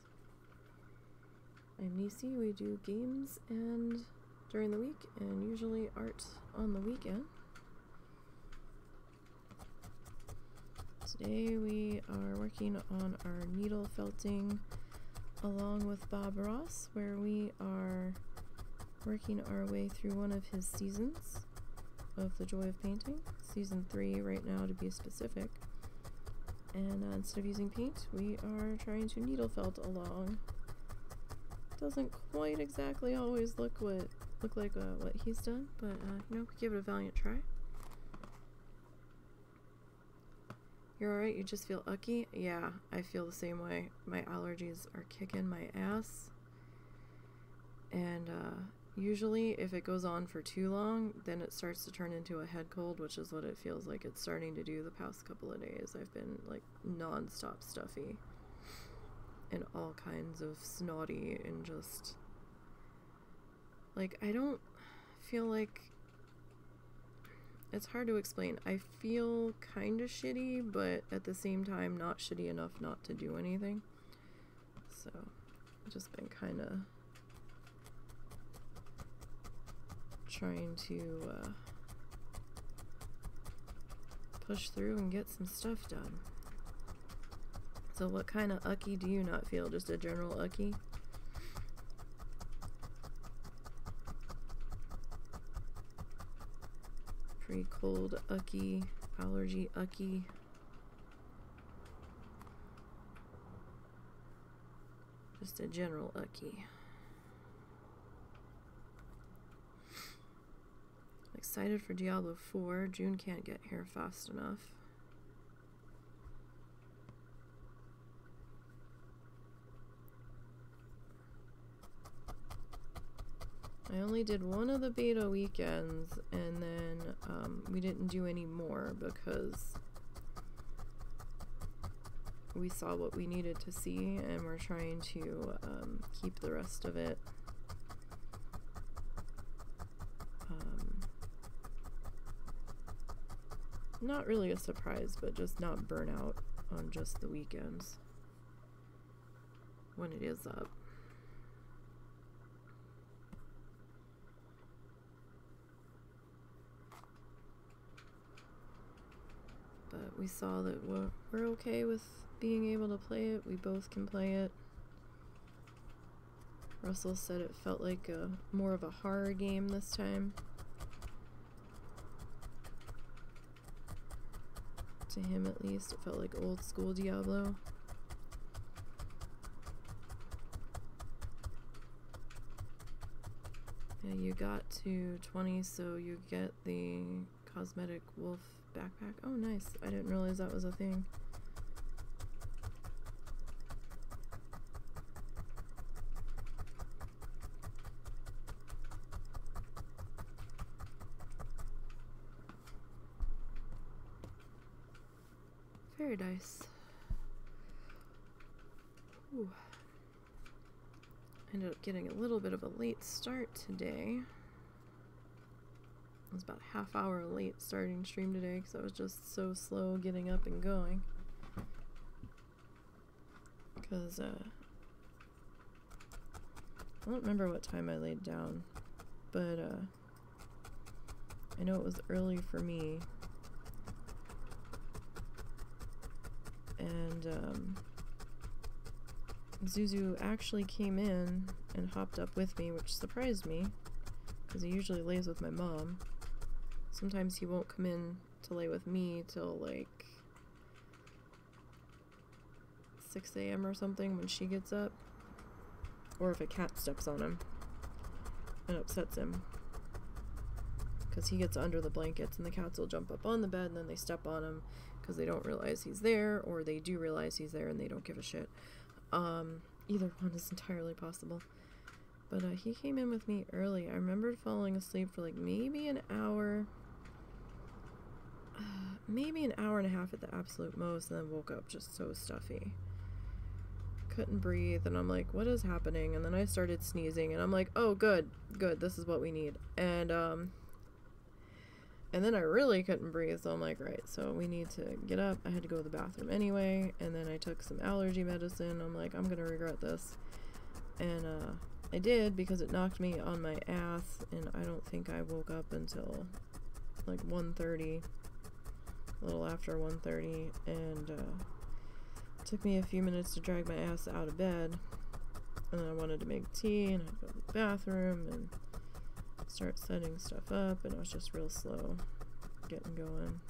I'm Nisey. We do games and during the week, and usually art on the weekend. Today we are working on our needle felting along with Bob Ross, where we are working our way through one of his seasons of The Joy of Painting, season three right now to be specific. And uh, instead of using paint, we are trying to needle felt along. Doesn't quite exactly always look what look like uh, what he's done, but uh, you know, give it a valiant try. You're alright, you just feel ucky? Yeah, I feel the same way. My allergies are kicking my ass. And uh, usually, if it goes on for too long, then it starts to turn into a head cold, which is what it feels like it's starting to do the past couple of days. I've been like non stop stuffy and all kinds of snotty and just like I don't feel like it's hard to explain. I feel kind of shitty, but at the same time, not shitty enough not to do anything. So, just been kind of trying to uh, push through and get some stuff done. So, what kind of ucky do you not feel? Just a general ucky? Pretty cold ucky, allergy ucky. Just a general ucky. Excited for Diablo 4. June can't get here fast enough. I only did one of the beta weekends and then um, we didn't do any more because we saw what we needed to see and we're trying to um, keep the rest of it not really a surprise but just not burn out on just the weekends when it is up but we saw that we're, we're okay with being able to play it. We both can play it. Russell said it felt like a more of a horror game this time. To him at least, it felt like old school Diablo. Yeah, you got to 20, so you get the cosmetic wolf backpack. Oh, nice. I didn't realize that was a thing. Paradise. Ooh. Ended up getting a little bit of a late start today. I was about half hour late starting stream today because I was just so slow getting up and going. Because, uh, I don't remember what time I laid down, but, uh, I know it was early for me. And, um, Zuzu actually came in and hopped up with me, which surprised me because he usually lays with my mom. Sometimes he won't come in to lay with me till like 6 a.m. or something when she gets up. Or if a cat steps on him and upsets him. Because he gets under the blankets and the cats will jump up on the bed and then they step on him because they don't realize he's there or they do realize he's there and they don't give a shit. Um, either one is entirely possible. But uh, he came in with me early. I remembered falling asleep for like maybe an hour maybe an hour and a half at the absolute most, and then woke up just so stuffy. couldn't breathe and I'm like, what is happening? And then I started sneezing and I'm like, oh, good, good, this is what we need. And, um, and then I really couldn't breathe, so I'm like, right, so we need to get up. I had to go to the bathroom anyway, and then I took some allergy medicine. I'm like, I'm gonna regret this. And, uh, I did because it knocked me on my ass, and I don't think I woke up until like 1.30, a little after 1.30, and, uh, took me a few minutes to drag my ass out of bed. And then I wanted to make tea, and I'd go to the bathroom, and start setting stuff up, and I was just real slow getting going.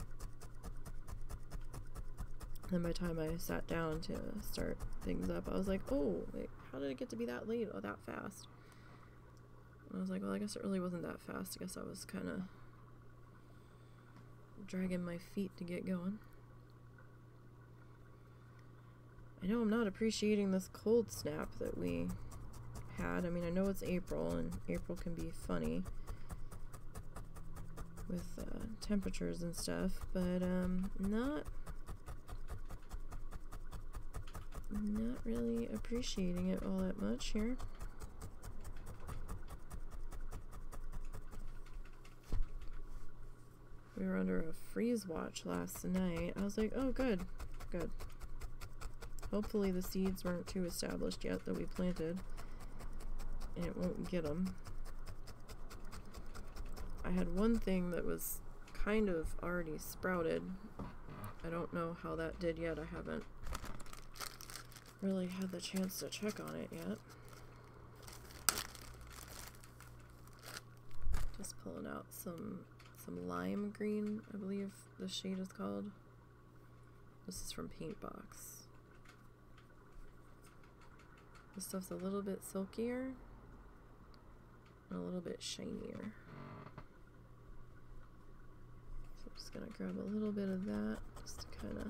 And by the time I sat down to start things up, I was like, oh, wait, how did it get to be that late or that fast? And I was like, well, I guess it really wasn't that fast. I guess I was kind of dragging my feet to get going. I know I'm not appreciating this cold snap that we had. I mean, I know it's April, and April can be funny with uh, temperatures and stuff, but um, not not really appreciating it all that much here. We were under a freeze watch last night. I was like, oh, good, good. Hopefully the seeds weren't too established yet that we planted and it won't get them. I had one thing that was kind of already sprouted. I don't know how that did yet. I haven't really had the chance to check on it yet. Just pulling out some some lime green, I believe the shade is called. This is from Paintbox. This stuff's a little bit silkier a little bit shinier. So I'm just gonna grab a little bit of that just to kind of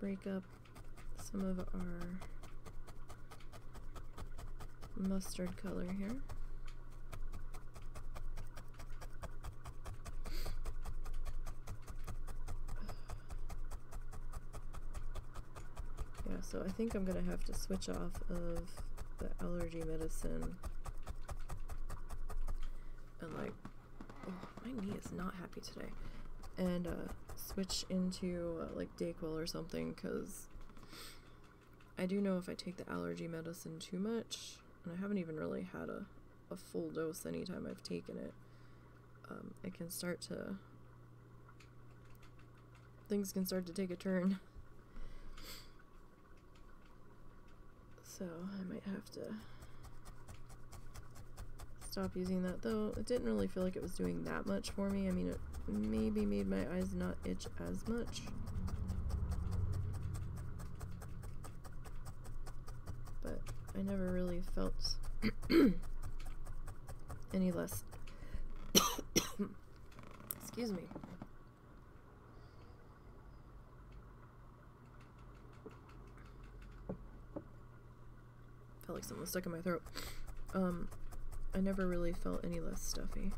break up some of our mustard color here. Yeah, so I think I'm gonna have to switch off of the allergy medicine. And like oh my knee is not happy today. And uh, switch into uh, like Dayquil or something because I do know if I take the allergy medicine too much and I haven't even really had a, a full dose anytime I've taken it um, it can start to things can start to take a turn So I might have to stop using that though. It didn't really feel like it was doing that much for me. I mean, it maybe made my eyes not itch as much. But I never really felt any less. Excuse me. Felt like something was stuck in my throat. Um, I never really felt any less stuffy.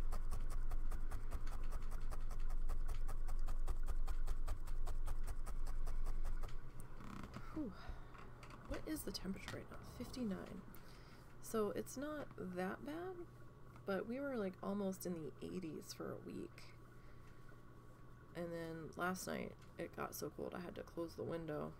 Whew. What is the temperature right now? 59. So it's not that bad, but we were like almost in the 80s for a week. And then last night it got so cold I had to close the window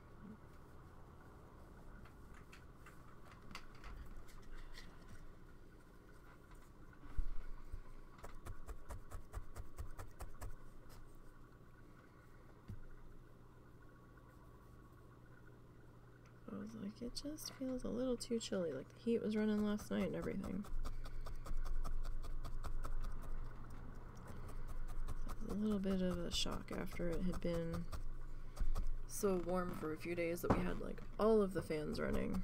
it just feels a little too chilly. Like the heat was running last night and everything. a little bit of a shock after it had been so warm for a few days that we had like all of the fans running.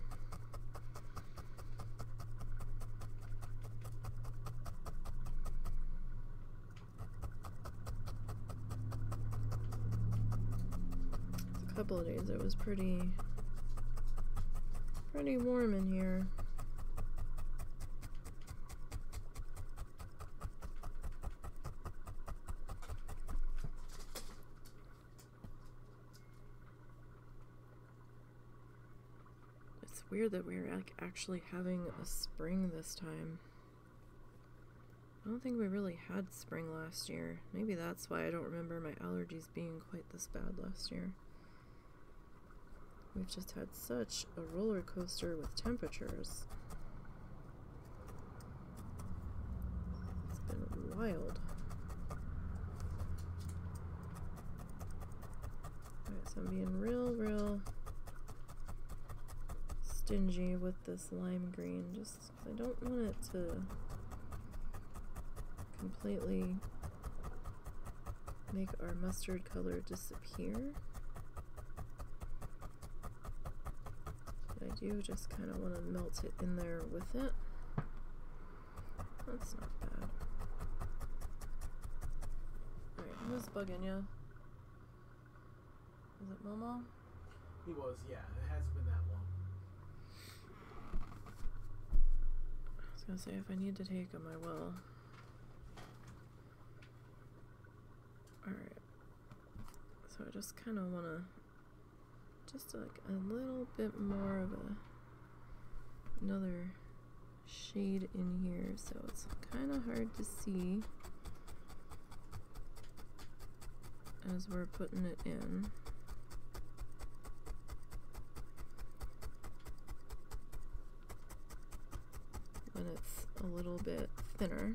A couple of days it was pretty pretty warm in here. It's weird that we're like actually having a spring this time. I don't think we really had spring last year. Maybe that's why I don't remember my allergies being quite this bad last year. We've just had such a roller coaster with temperatures. It's been wild. Alright, so I'm being real, real stingy with this lime green just I don't want it to completely make our mustard color disappear. Do just kind of want to melt it in there with it. That's not bad. Alright, who's bugging you? Is it Momo? He was, yeah. It hasn't been that long. I was gonna say if I need to take him, I will. Alright. So I just kind of want to. Just like a little bit more of a. Another shade in here, so it's kind of hard to see as we're putting it in. When it's a little bit thinner.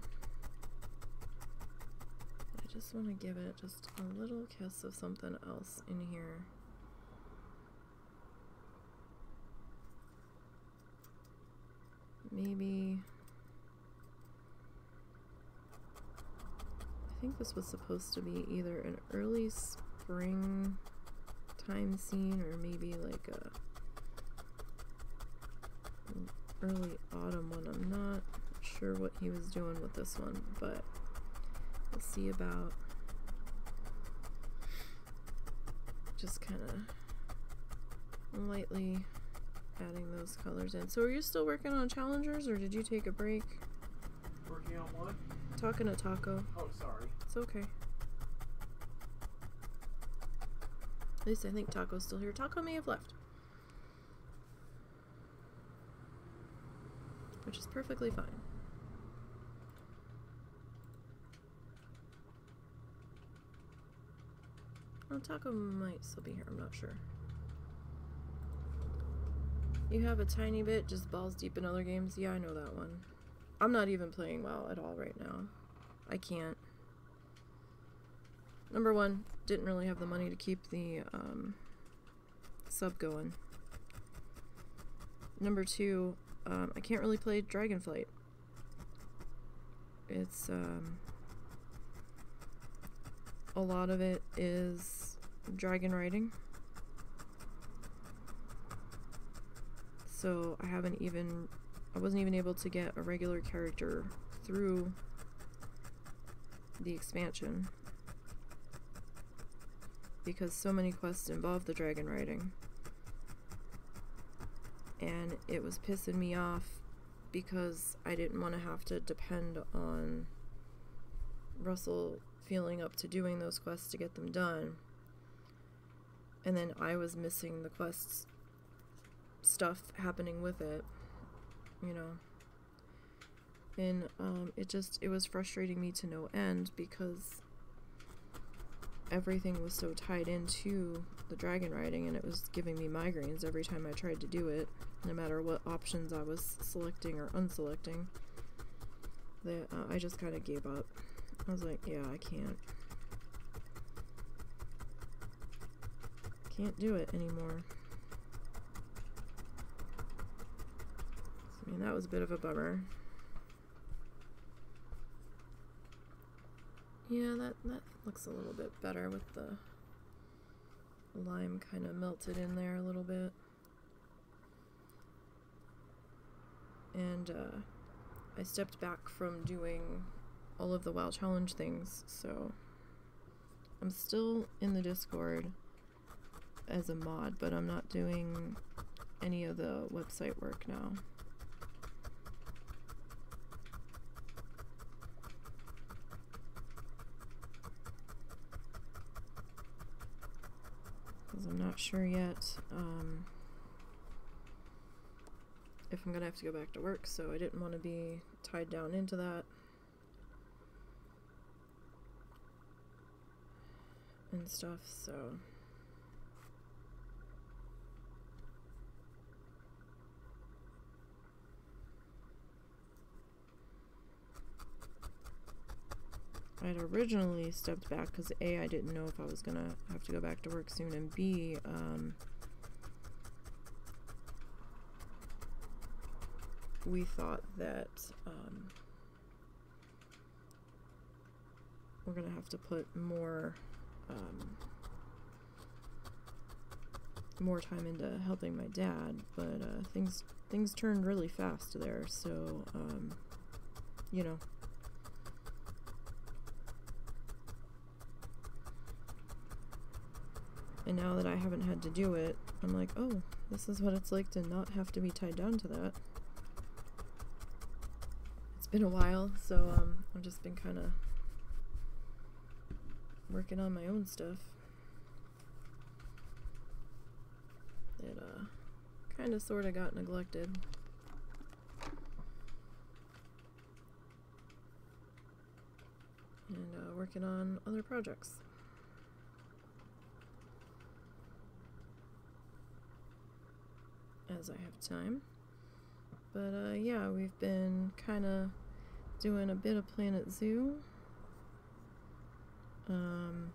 I just want to give it just a little kiss of something else in here. Maybe. I think this was supposed to be either an early spring time scene or maybe like a early autumn one. I'm not sure what he was doing with this one, but we'll see about just kind of lightly adding those colors in. So are you still working on challengers or did you take a break? Working on what? Talking to Taco. Oh, sorry. It's okay. At least I think Taco's still here. Taco may have left. Which is perfectly fine. Oh, Taco might still be here. I'm not sure. You have a tiny bit, just balls deep in other games. Yeah, I know that one. I'm not even playing well at all right now. I can't. Number one, didn't really have the money to keep the um, sub going. Number two, um, I can't really play Dragonflight. It's um, a lot of it is dragon riding. So I haven't even, I wasn't even able to get a regular character through the expansion because so many quests involve the dragon riding. And it was pissing me off because I didn't want to have to depend on Russell feeling up to doing those quests to get them done. And then I was missing the quests stuff happening with it, you know. And um, it just, it was frustrating me to no end because everything was so tied into the dragon riding and it was giving me migraines every time I tried to do it, no matter what options I was selecting or unselecting. That uh, I just kind of gave up. I was like, yeah, I can't. Can't do it anymore. I mean, that was a bit of a bummer. Yeah, that, that looks a little bit better with the lime kind of melted in there a little bit. And uh, I stepped back from doing all of the WoW Challenge things, so I'm still in the Discord as a mod, but I'm not doing any of the website work now. I'm not sure yet um, if I'm gonna have to go back to work, so I didn't want to be tied down into that. And stuff, so. I'd originally stepped back because A, I didn't know if I was gonna have to go back to work soon, and B, um, we thought that um, we're gonna have to put more um, more time into helping my dad, but uh, things things turned really fast there. So um, you know. And now that I haven't had to do it, I'm like, oh, this is what it's like to not have to be tied down to that It's been a while, so um, I've just been kind of working on my own stuff. It uh, kind of sort of got neglected. And uh, working on other projects. As I have time. But uh, yeah, we've been kind of doing a bit of Planet Zoo. Um,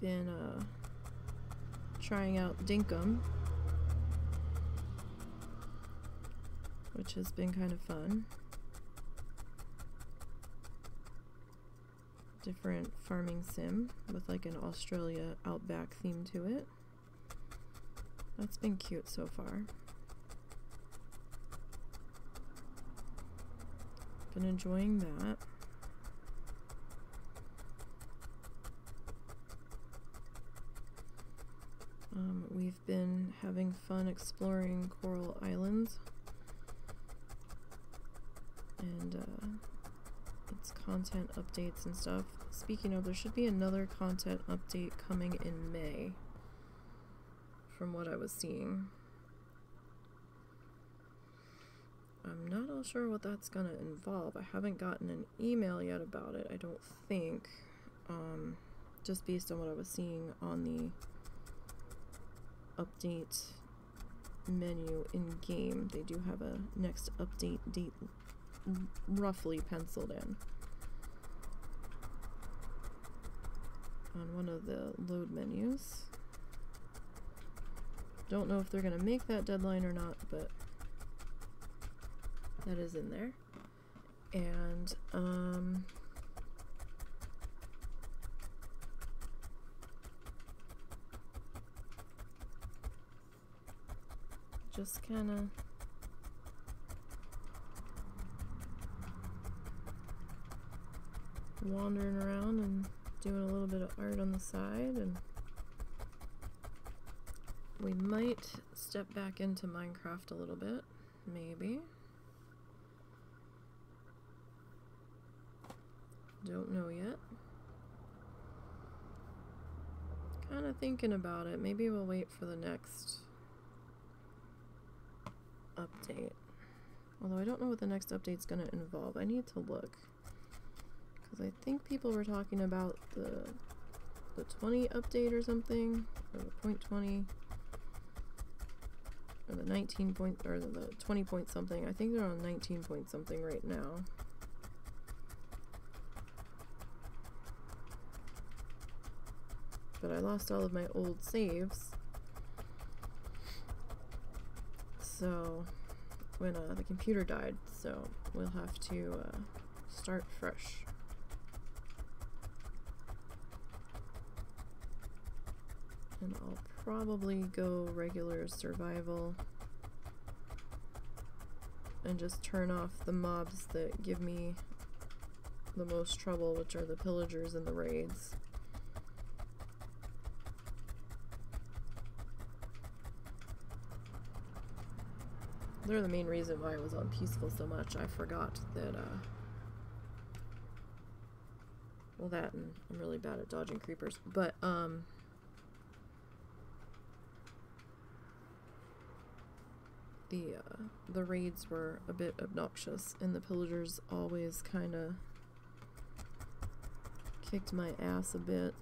been uh, trying out Dinkum, which has been kind of fun. Different farming sim with like an Australia outback theme to it. That's been cute so far. Been enjoying that. Um, we've been having fun exploring Coral Islands. And uh, content updates and stuff. Speaking of, there should be another content update coming in May from what I was seeing. I'm not all sure what that's going to involve. I haven't gotten an email yet about it, I don't think. Um, just based on what I was seeing on the update menu in game, they do have a next update date roughly penciled in. On one of the load menus. Don't know if they're going to make that deadline or not, but that is in there. And, um, just kind of wandering around and doing a little bit of art on the side and we might step back into Minecraft a little bit, maybe. Don't know yet. Kind of thinking about it. Maybe we'll wait for the next update. Although I don't know what the next update's going to involve. I need to look. Because I think people were talking about the the 20 update or something. Or the point 20 or the 19 point or the 20 point something. I think they're on 19 point something right now. But I lost all of my old saves. So when uh, the computer died, so we'll have to uh, start fresh. And I'll probably go regular survival and just turn off the mobs that give me the most trouble, which are the pillagers and the raids. They're the main reason why I was on peaceful so much. I forgot that, uh... Well, that, and I'm really bad at dodging creepers. But, um... the uh, the raids were a bit obnoxious, and the pillagers always kind of kicked my ass a bit.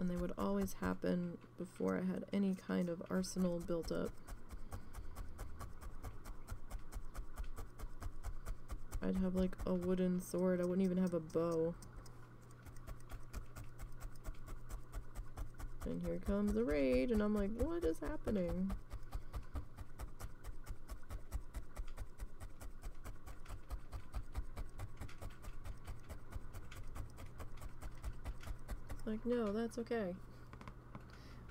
And they would always happen before I had any kind of arsenal built up. I'd have like a wooden sword, I wouldn't even have a bow. And here comes the raid, and I'm like, what is happening? It's like, no, that's okay.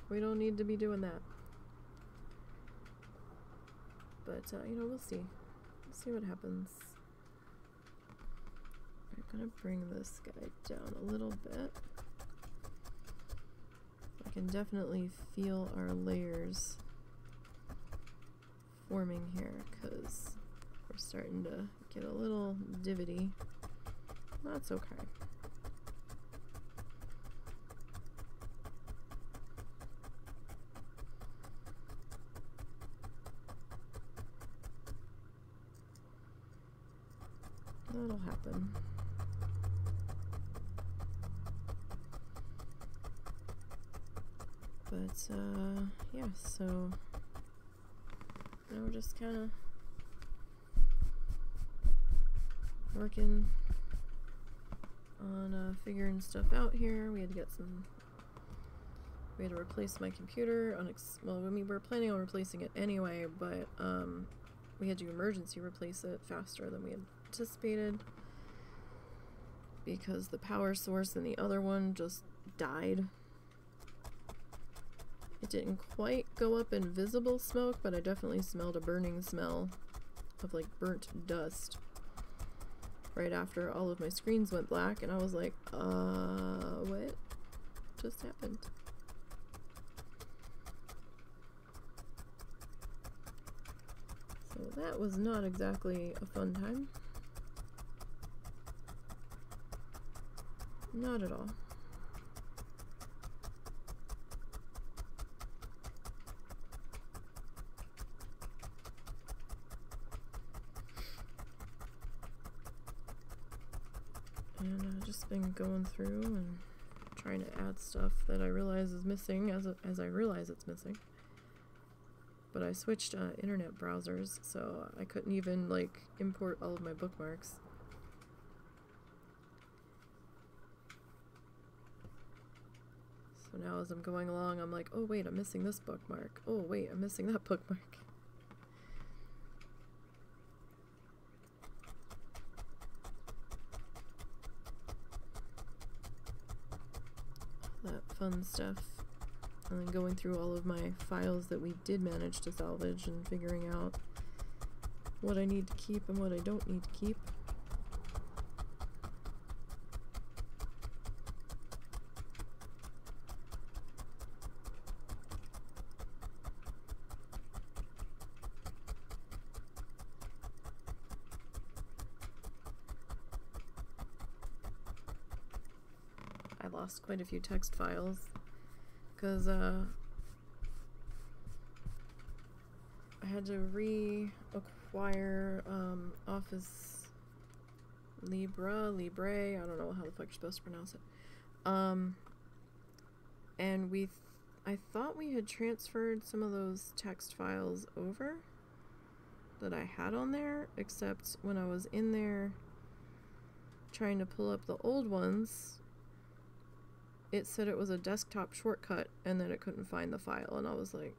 We don't need to be doing that. But, uh, you know, we'll see. We'll see what happens. I'm gonna bring this guy down a little bit. Can definitely feel our layers forming here because we're starting to get a little divity. That's okay. That'll happen. But, uh, yeah, so now we're just kind of working on uh, figuring stuff out here. We had to get some. We had to replace my computer. Unex- well, mean, we were planning on replacing it anyway, but um, we had to emergency replace it faster than we had anticipated because the power source in the other one just died. It didn't quite go up in visible smoke, but I definitely smelled a burning smell of like burnt dust right after all of my screens went black, and I was like, uh, what just happened? So that was not exactly a fun time. Not at all. Been going through and trying to add stuff that I realize is missing as, as I realize it's missing. But I switched uh, internet browsers, so I couldn't even like import all of my bookmarks. So now as I'm going along, I'm like, oh wait, I'm missing this bookmark. Oh wait, I'm missing that bookmark. Fun stuff. And then going through all of my files that we did manage to salvage and figuring out what I need to keep and what I don't need to keep. Quite a few text files because uh, I had to reacquire um, Office Libra, Libre, I don't know how the fuck you're supposed to pronounce it. Um, and we, I thought we had transferred some of those text files over that I had on there, except when I was in there trying to pull up the old ones, it said it was a desktop shortcut and then it couldn't find the file and I was like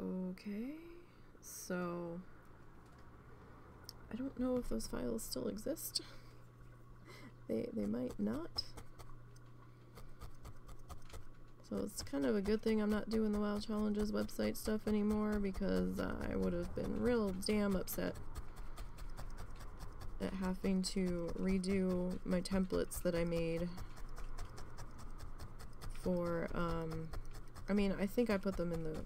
okay so I don't know if those files still exist. They they might not. So it's kind of a good thing I'm not doing the WoW Challenges website stuff anymore because uh, I would have been real damn upset having to redo my templates that I made for um I mean I think I put them in the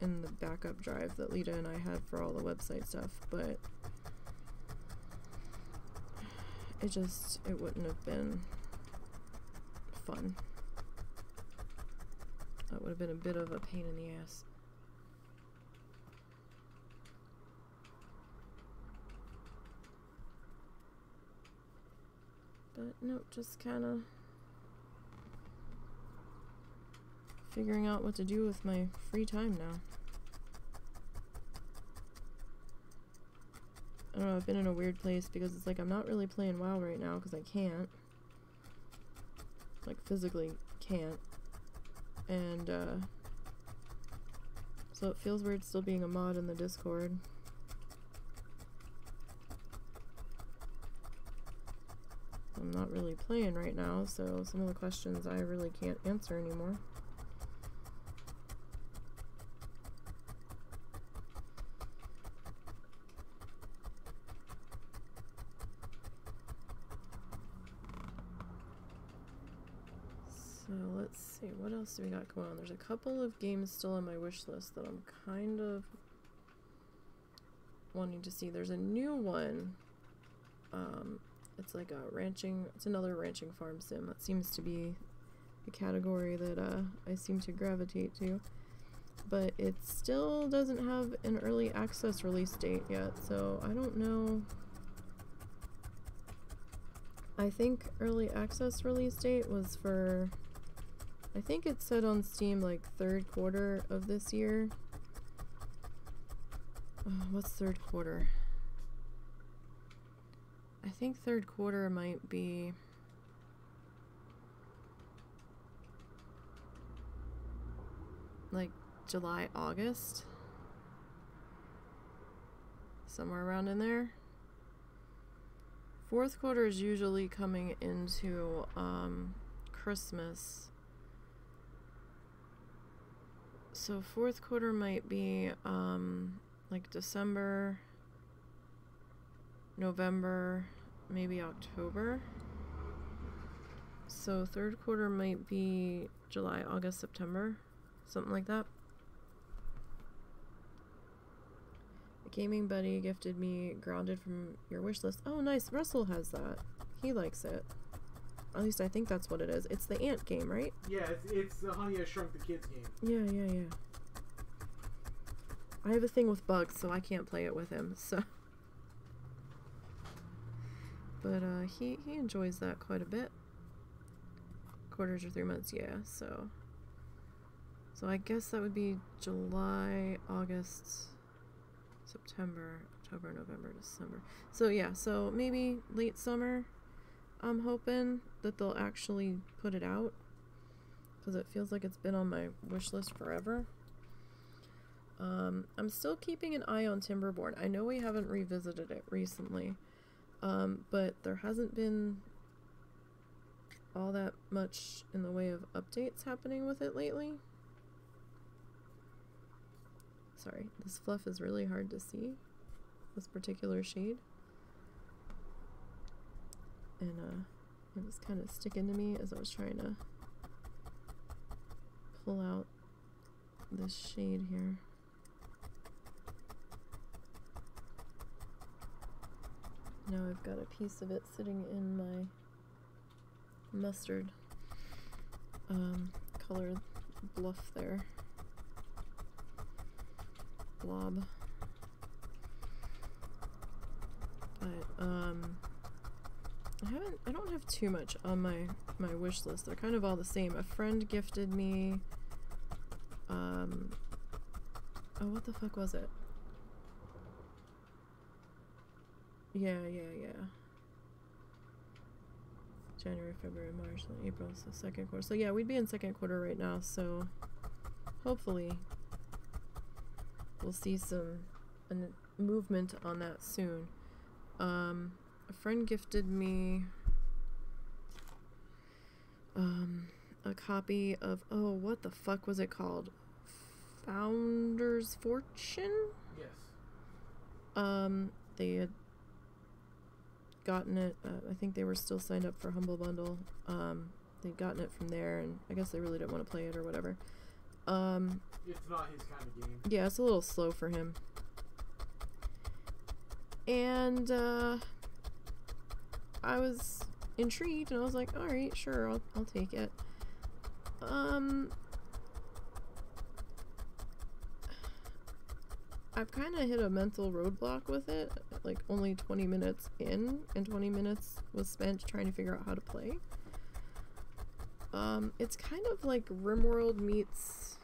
in the backup drive that Lita and I had for all the website stuff but it just it wouldn't have been fun That would have been a bit of a pain in the ass. But nope, just kind of figuring out what to do with my free time now. I don't know, I've been in a weird place because it's like I'm not really playing WoW right now because I can't. Like, physically can't. And, uh, so it feels weird still being a mod in the Discord. I'm not really playing right now, so some of the questions I really can't answer anymore. So let's see, what else do we got going on? There's a couple of games still on my wish list that I'm kind of wanting to see. There's a new one. Um, it's like a ranching, it's another ranching farm sim. That seems to be the category that uh, I seem to gravitate to. But it still doesn't have an early access release date yet, so I don't know. I think early access release date was for I think it said on Steam like third quarter of this year. Uh, what's third quarter? I think third quarter might be. Like July, August. Somewhere around in there. Fourth quarter is usually coming into um, Christmas so fourth quarter might be um, like December, November, maybe October. So third quarter might be July, August, September, something like that. A gaming buddy gifted me grounded from your wish list. Oh, nice. Russell has that. He likes it. At least I think that's what it is. It's the ant game, right? Yeah, it's, it's the Honey I Shrunk the Kids game. Yeah, yeah, yeah. I have a thing with bugs, so I can't play it with him. So, but uh, he he enjoys that quite a bit. Quarters or three months, yeah. So, so I guess that would be July, August, September, October, November, December. So yeah, so maybe late summer. I'm hoping that they'll actually put it out because it feels like it's been on my wish list forever. Um, I'm still keeping an eye on Timberborn. I know we haven't revisited it recently, um, but there hasn't been all that much in the way of updates happening with it lately. Sorry, this fluff is really hard to see, this particular shade and uh, it was kind of sticking to me as I was trying to pull out this shade here. Now I've got a piece of it sitting in my mustard um, colored bluff there. Blob. But, um, I haven't I don't have too much on my my wish list. They're kind of all the same. A friend gifted me um Oh, what the fuck was it? Yeah, yeah, yeah. January, February, March, then April, so second quarter. So yeah, we'd be in second quarter right now, so hopefully we'll see some movement on that soon. Um a friend gifted me um, a copy of oh what the fuck was it called founder's fortune Yes. um they had gotten it uh, i think they were still signed up for humble bundle um they'd gotten it from there and i guess they really didn't want to play it or whatever um It's not his kind of game. yeah it's a little slow for him and uh I was intrigued and I was like, all right, sure, I'll, I'll take it. Um, I've kind of hit a mental roadblock with it. Like only 20 minutes in, and 20 minutes was spent trying to figure out how to play. Um, it's kind of like RimWorld meets.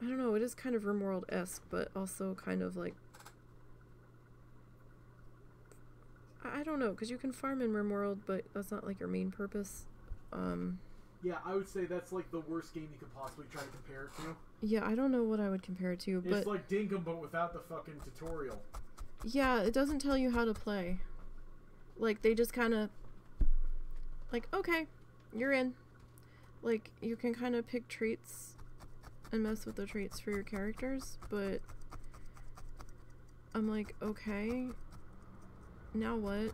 I don't know. It is kind of RimWorld esque, but also kind of like. I I don't know, because you can farm in RimWorld, but that's not like your main purpose. Um, Yeah, I would say that's like the worst game you could possibly try to compare it to. Yeah, I don't know what I would compare it to, but It's like Dinkum, but without the fucking tutorial. Yeah, it doesn't tell you how to play. Like they just kind of like okay, you're in. Like you can kind of pick traits and mess with the traits for your characters, but I'm like, okay. Now what?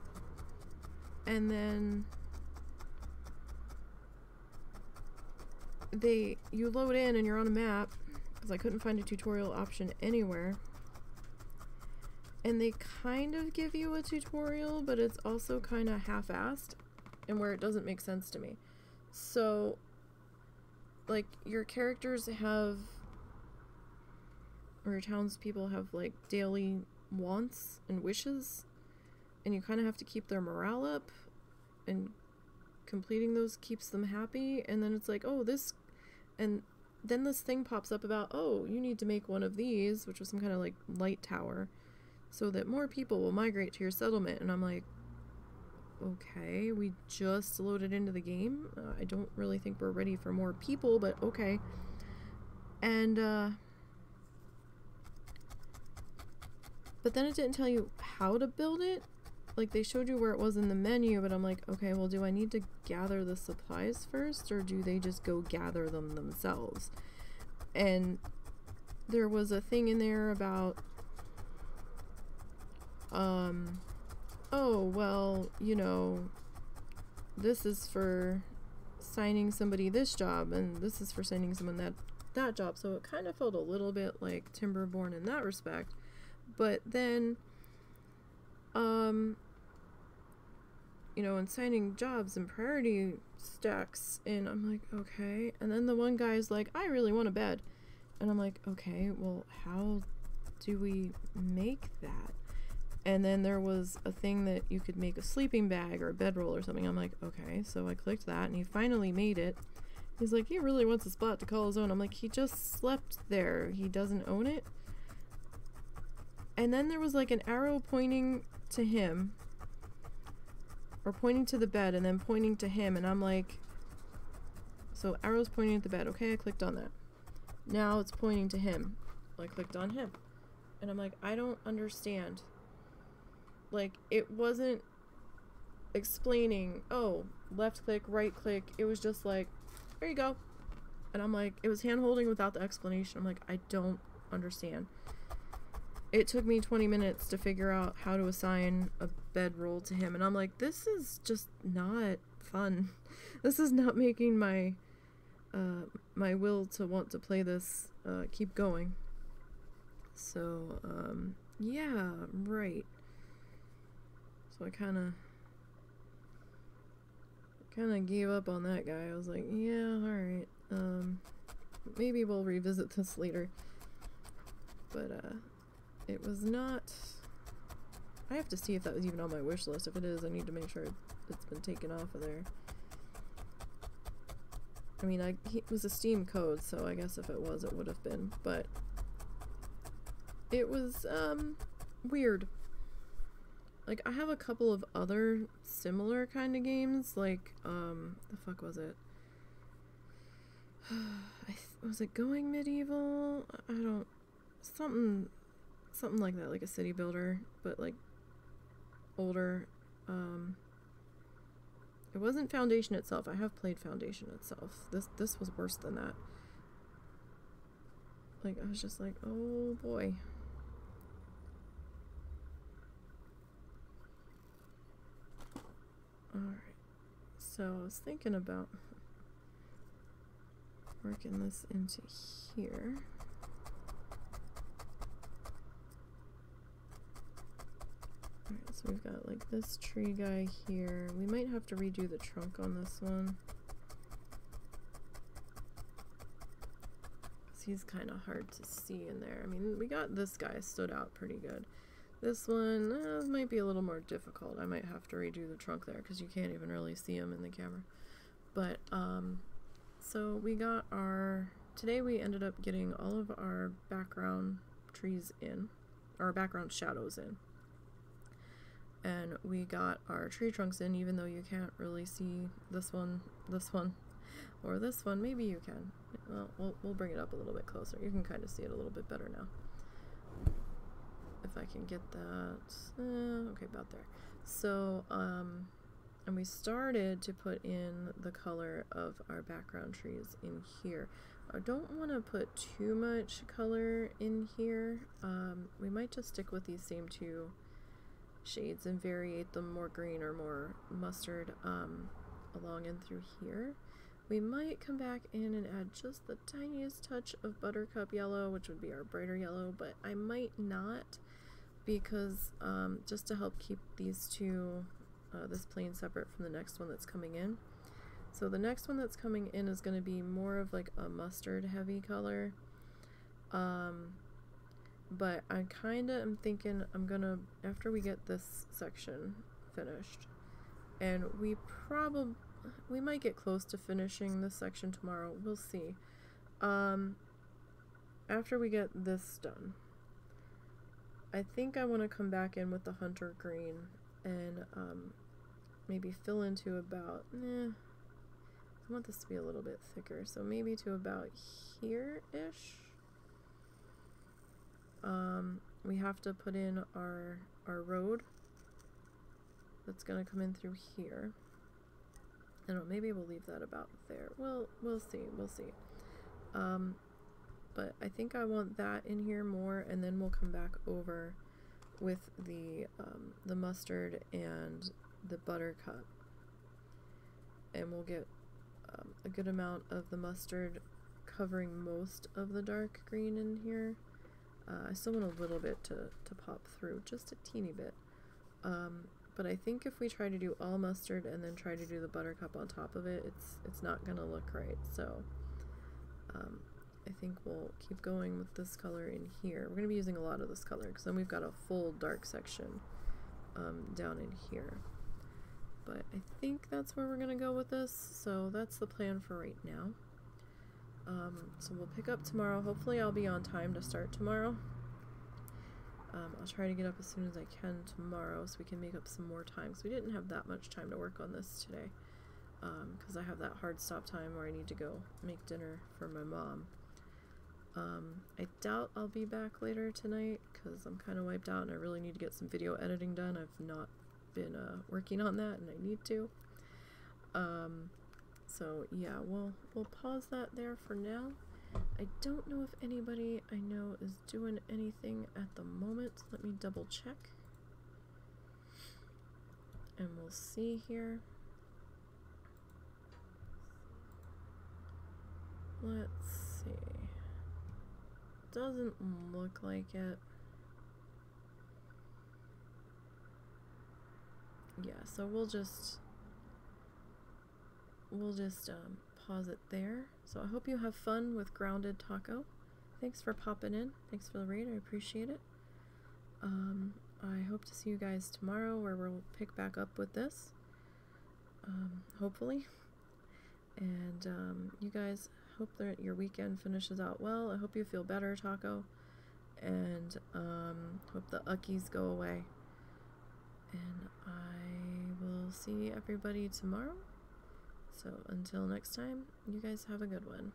And then they you load in and you're on a map because I couldn't find a tutorial option anywhere and they kind of give you a tutorial, but it's also kind of half-assed and where it doesn't make sense to me. So like your characters have or your townspeople have like daily wants and wishes and you kind of have to keep their morale up and completing those keeps them happy and then it's like oh this and then this thing pops up about oh you need to make one of these which was some kind of like light tower so that more people will migrate to your settlement. And I'm like, okay, we just loaded into the game. Uh, I don't really think we're ready for more people, but okay. And, uh, but then it didn't tell you how to build it. Like they showed you where it was in the menu, but I'm like, okay, well, do I need to gather the supplies first, or do they just go gather them themselves? And there was a thing in there about um oh well you know this is for signing somebody this job and this is for signing someone that that job so it kind of felt a little bit like timberborn in that respect but then um you know and signing jobs and priority stacks and i'm like okay and then the one guy's like i really want a bed and i'm like okay well how do we make that and then there was a thing that you could make a sleeping bag or a bedroll or something. I'm like, okay. So I clicked that and he finally made it. He's like, he really wants a spot to call his own. I'm like, he just slept there. He doesn't own it. And then there was like an arrow pointing to him or pointing to the bed and then pointing to him. And I'm like, so arrows pointing at the bed. Okay, I clicked on that. Now it's pointing to him. I clicked on him. And I'm like, I don't understand. Like, it wasn't explaining, oh, left click, right click. It was just like, there you go. And I'm like, it was hand holding without the explanation. I'm like, I don't understand. It took me 20 minutes to figure out how to assign a bedroll to him. And I'm like, this is just not fun. This is not making my uh, my will to want to play this uh, keep going. So, um, yeah, right. So I kind of kind of gave up on that guy. I was like, yeah, all right. Um, maybe we'll revisit this later. But uh, it was not. I have to see if that was even on my wish list. If it is, I need to make sure it's been taken off of there. I mean, I it was a Steam code, so I guess if it was, it would have been. But it was um weird. Like I have a couple of other similar kind of games. Like um, the fuck was it? I was it going medieval? I don't something something like that, like a city builder, but like older. Um, it wasn't Foundation itself. I have played Foundation itself. This this was worse than that. Like I was just like, oh boy. Alright. So I was thinking about working this into here. Alright, so we've got like this tree guy here. We might have to redo the trunk on this one. 'Cause he's kind of hard to see in there. I mean, we got this guy stood out pretty good. This one uh, might be a little more difficult. I might have to redo the trunk there because you can't even really see him in the camera. But, um, so we got our, today we ended up getting all of our background trees in, our background shadows in. And we got our tree trunks in, even though you can't really see this one, this one, or this one. Maybe you can. Well, we'll, we'll bring it up a little bit closer. You can kind of see it a little bit better now. If I can get that. Uh, okay, about there. So, um, and we started to put in the color of our background trees in here. I don't want to put too much color in here. Um, we might just stick with these same two shades and variate them more green or more mustard um, along and through here. We might come back in and add just the tiniest touch of buttercup yellow, which would be our brighter yellow, but I might not because um, just to help keep these two, uh, this plane separate from the next one that's coming in. So the next one that's coming in is going to be more of like a mustard heavy color. Um, but I kind of am thinking I'm to, after we get this section finished, and we probably we might get close to finishing this section tomorrow. We'll see. Um, after we get this done, I think I want to come back in with the hunter green and um, maybe fill into about. Eh, I want this to be a little bit thicker, so maybe to about here ish. Um, we have to put in our our road that's gonna come in through here. I don't know, maybe we'll leave that about there. Well, we'll see, we'll see. Um, but I think I want that in here more, and then we'll come back over with the, um, the mustard and the buttercup. And we'll get um, a good amount of the mustard covering most of the dark green in here. Uh, I still want a little bit to, to pop through, just a teeny bit. Um, but I think if we try to do all mustard and then try to do the buttercup on top of it, it's it's not gonna look right. So um, I think we'll keep going with this color in here. We're gonna be using a lot of this color because then we've got a full dark section um, down in here. But I think that's where we're gonna go with this. So that's the plan for right now. Um, so we'll pick up tomorrow. Hopefully I'll be on time to start tomorrow. Um, I'll try to get up as soon as I can tomorrow so we can make up some more time. Because we didn't have that much time to work on this today. Because um, I have that hard stop time where I need to go make dinner for my mom. Um, I doubt I'll be back later tonight because I'm kind of wiped out and I really need to get some video editing done. I've not been uh, working on that and I need to. So yeah, we'll we'll pause that there for now. I don't know if anybody I know is doing anything at the moment. Let me double check. And we'll see here. Let's see. Doesn't look like it. Yeah, so we'll just we'll just um, pause it there. So I hope you have fun with Grounded Taco. Thanks for popping in. Thanks for the read. I appreciate it. Um, I hope to see you guys tomorrow where we'll pick back up with this. Um, hopefully. And um, you guys hope that your weekend finishes out well. I hope you feel better, Taco. And um, hope the uckies go away. And I will see everybody tomorrow. So until next time, you guys have a good one.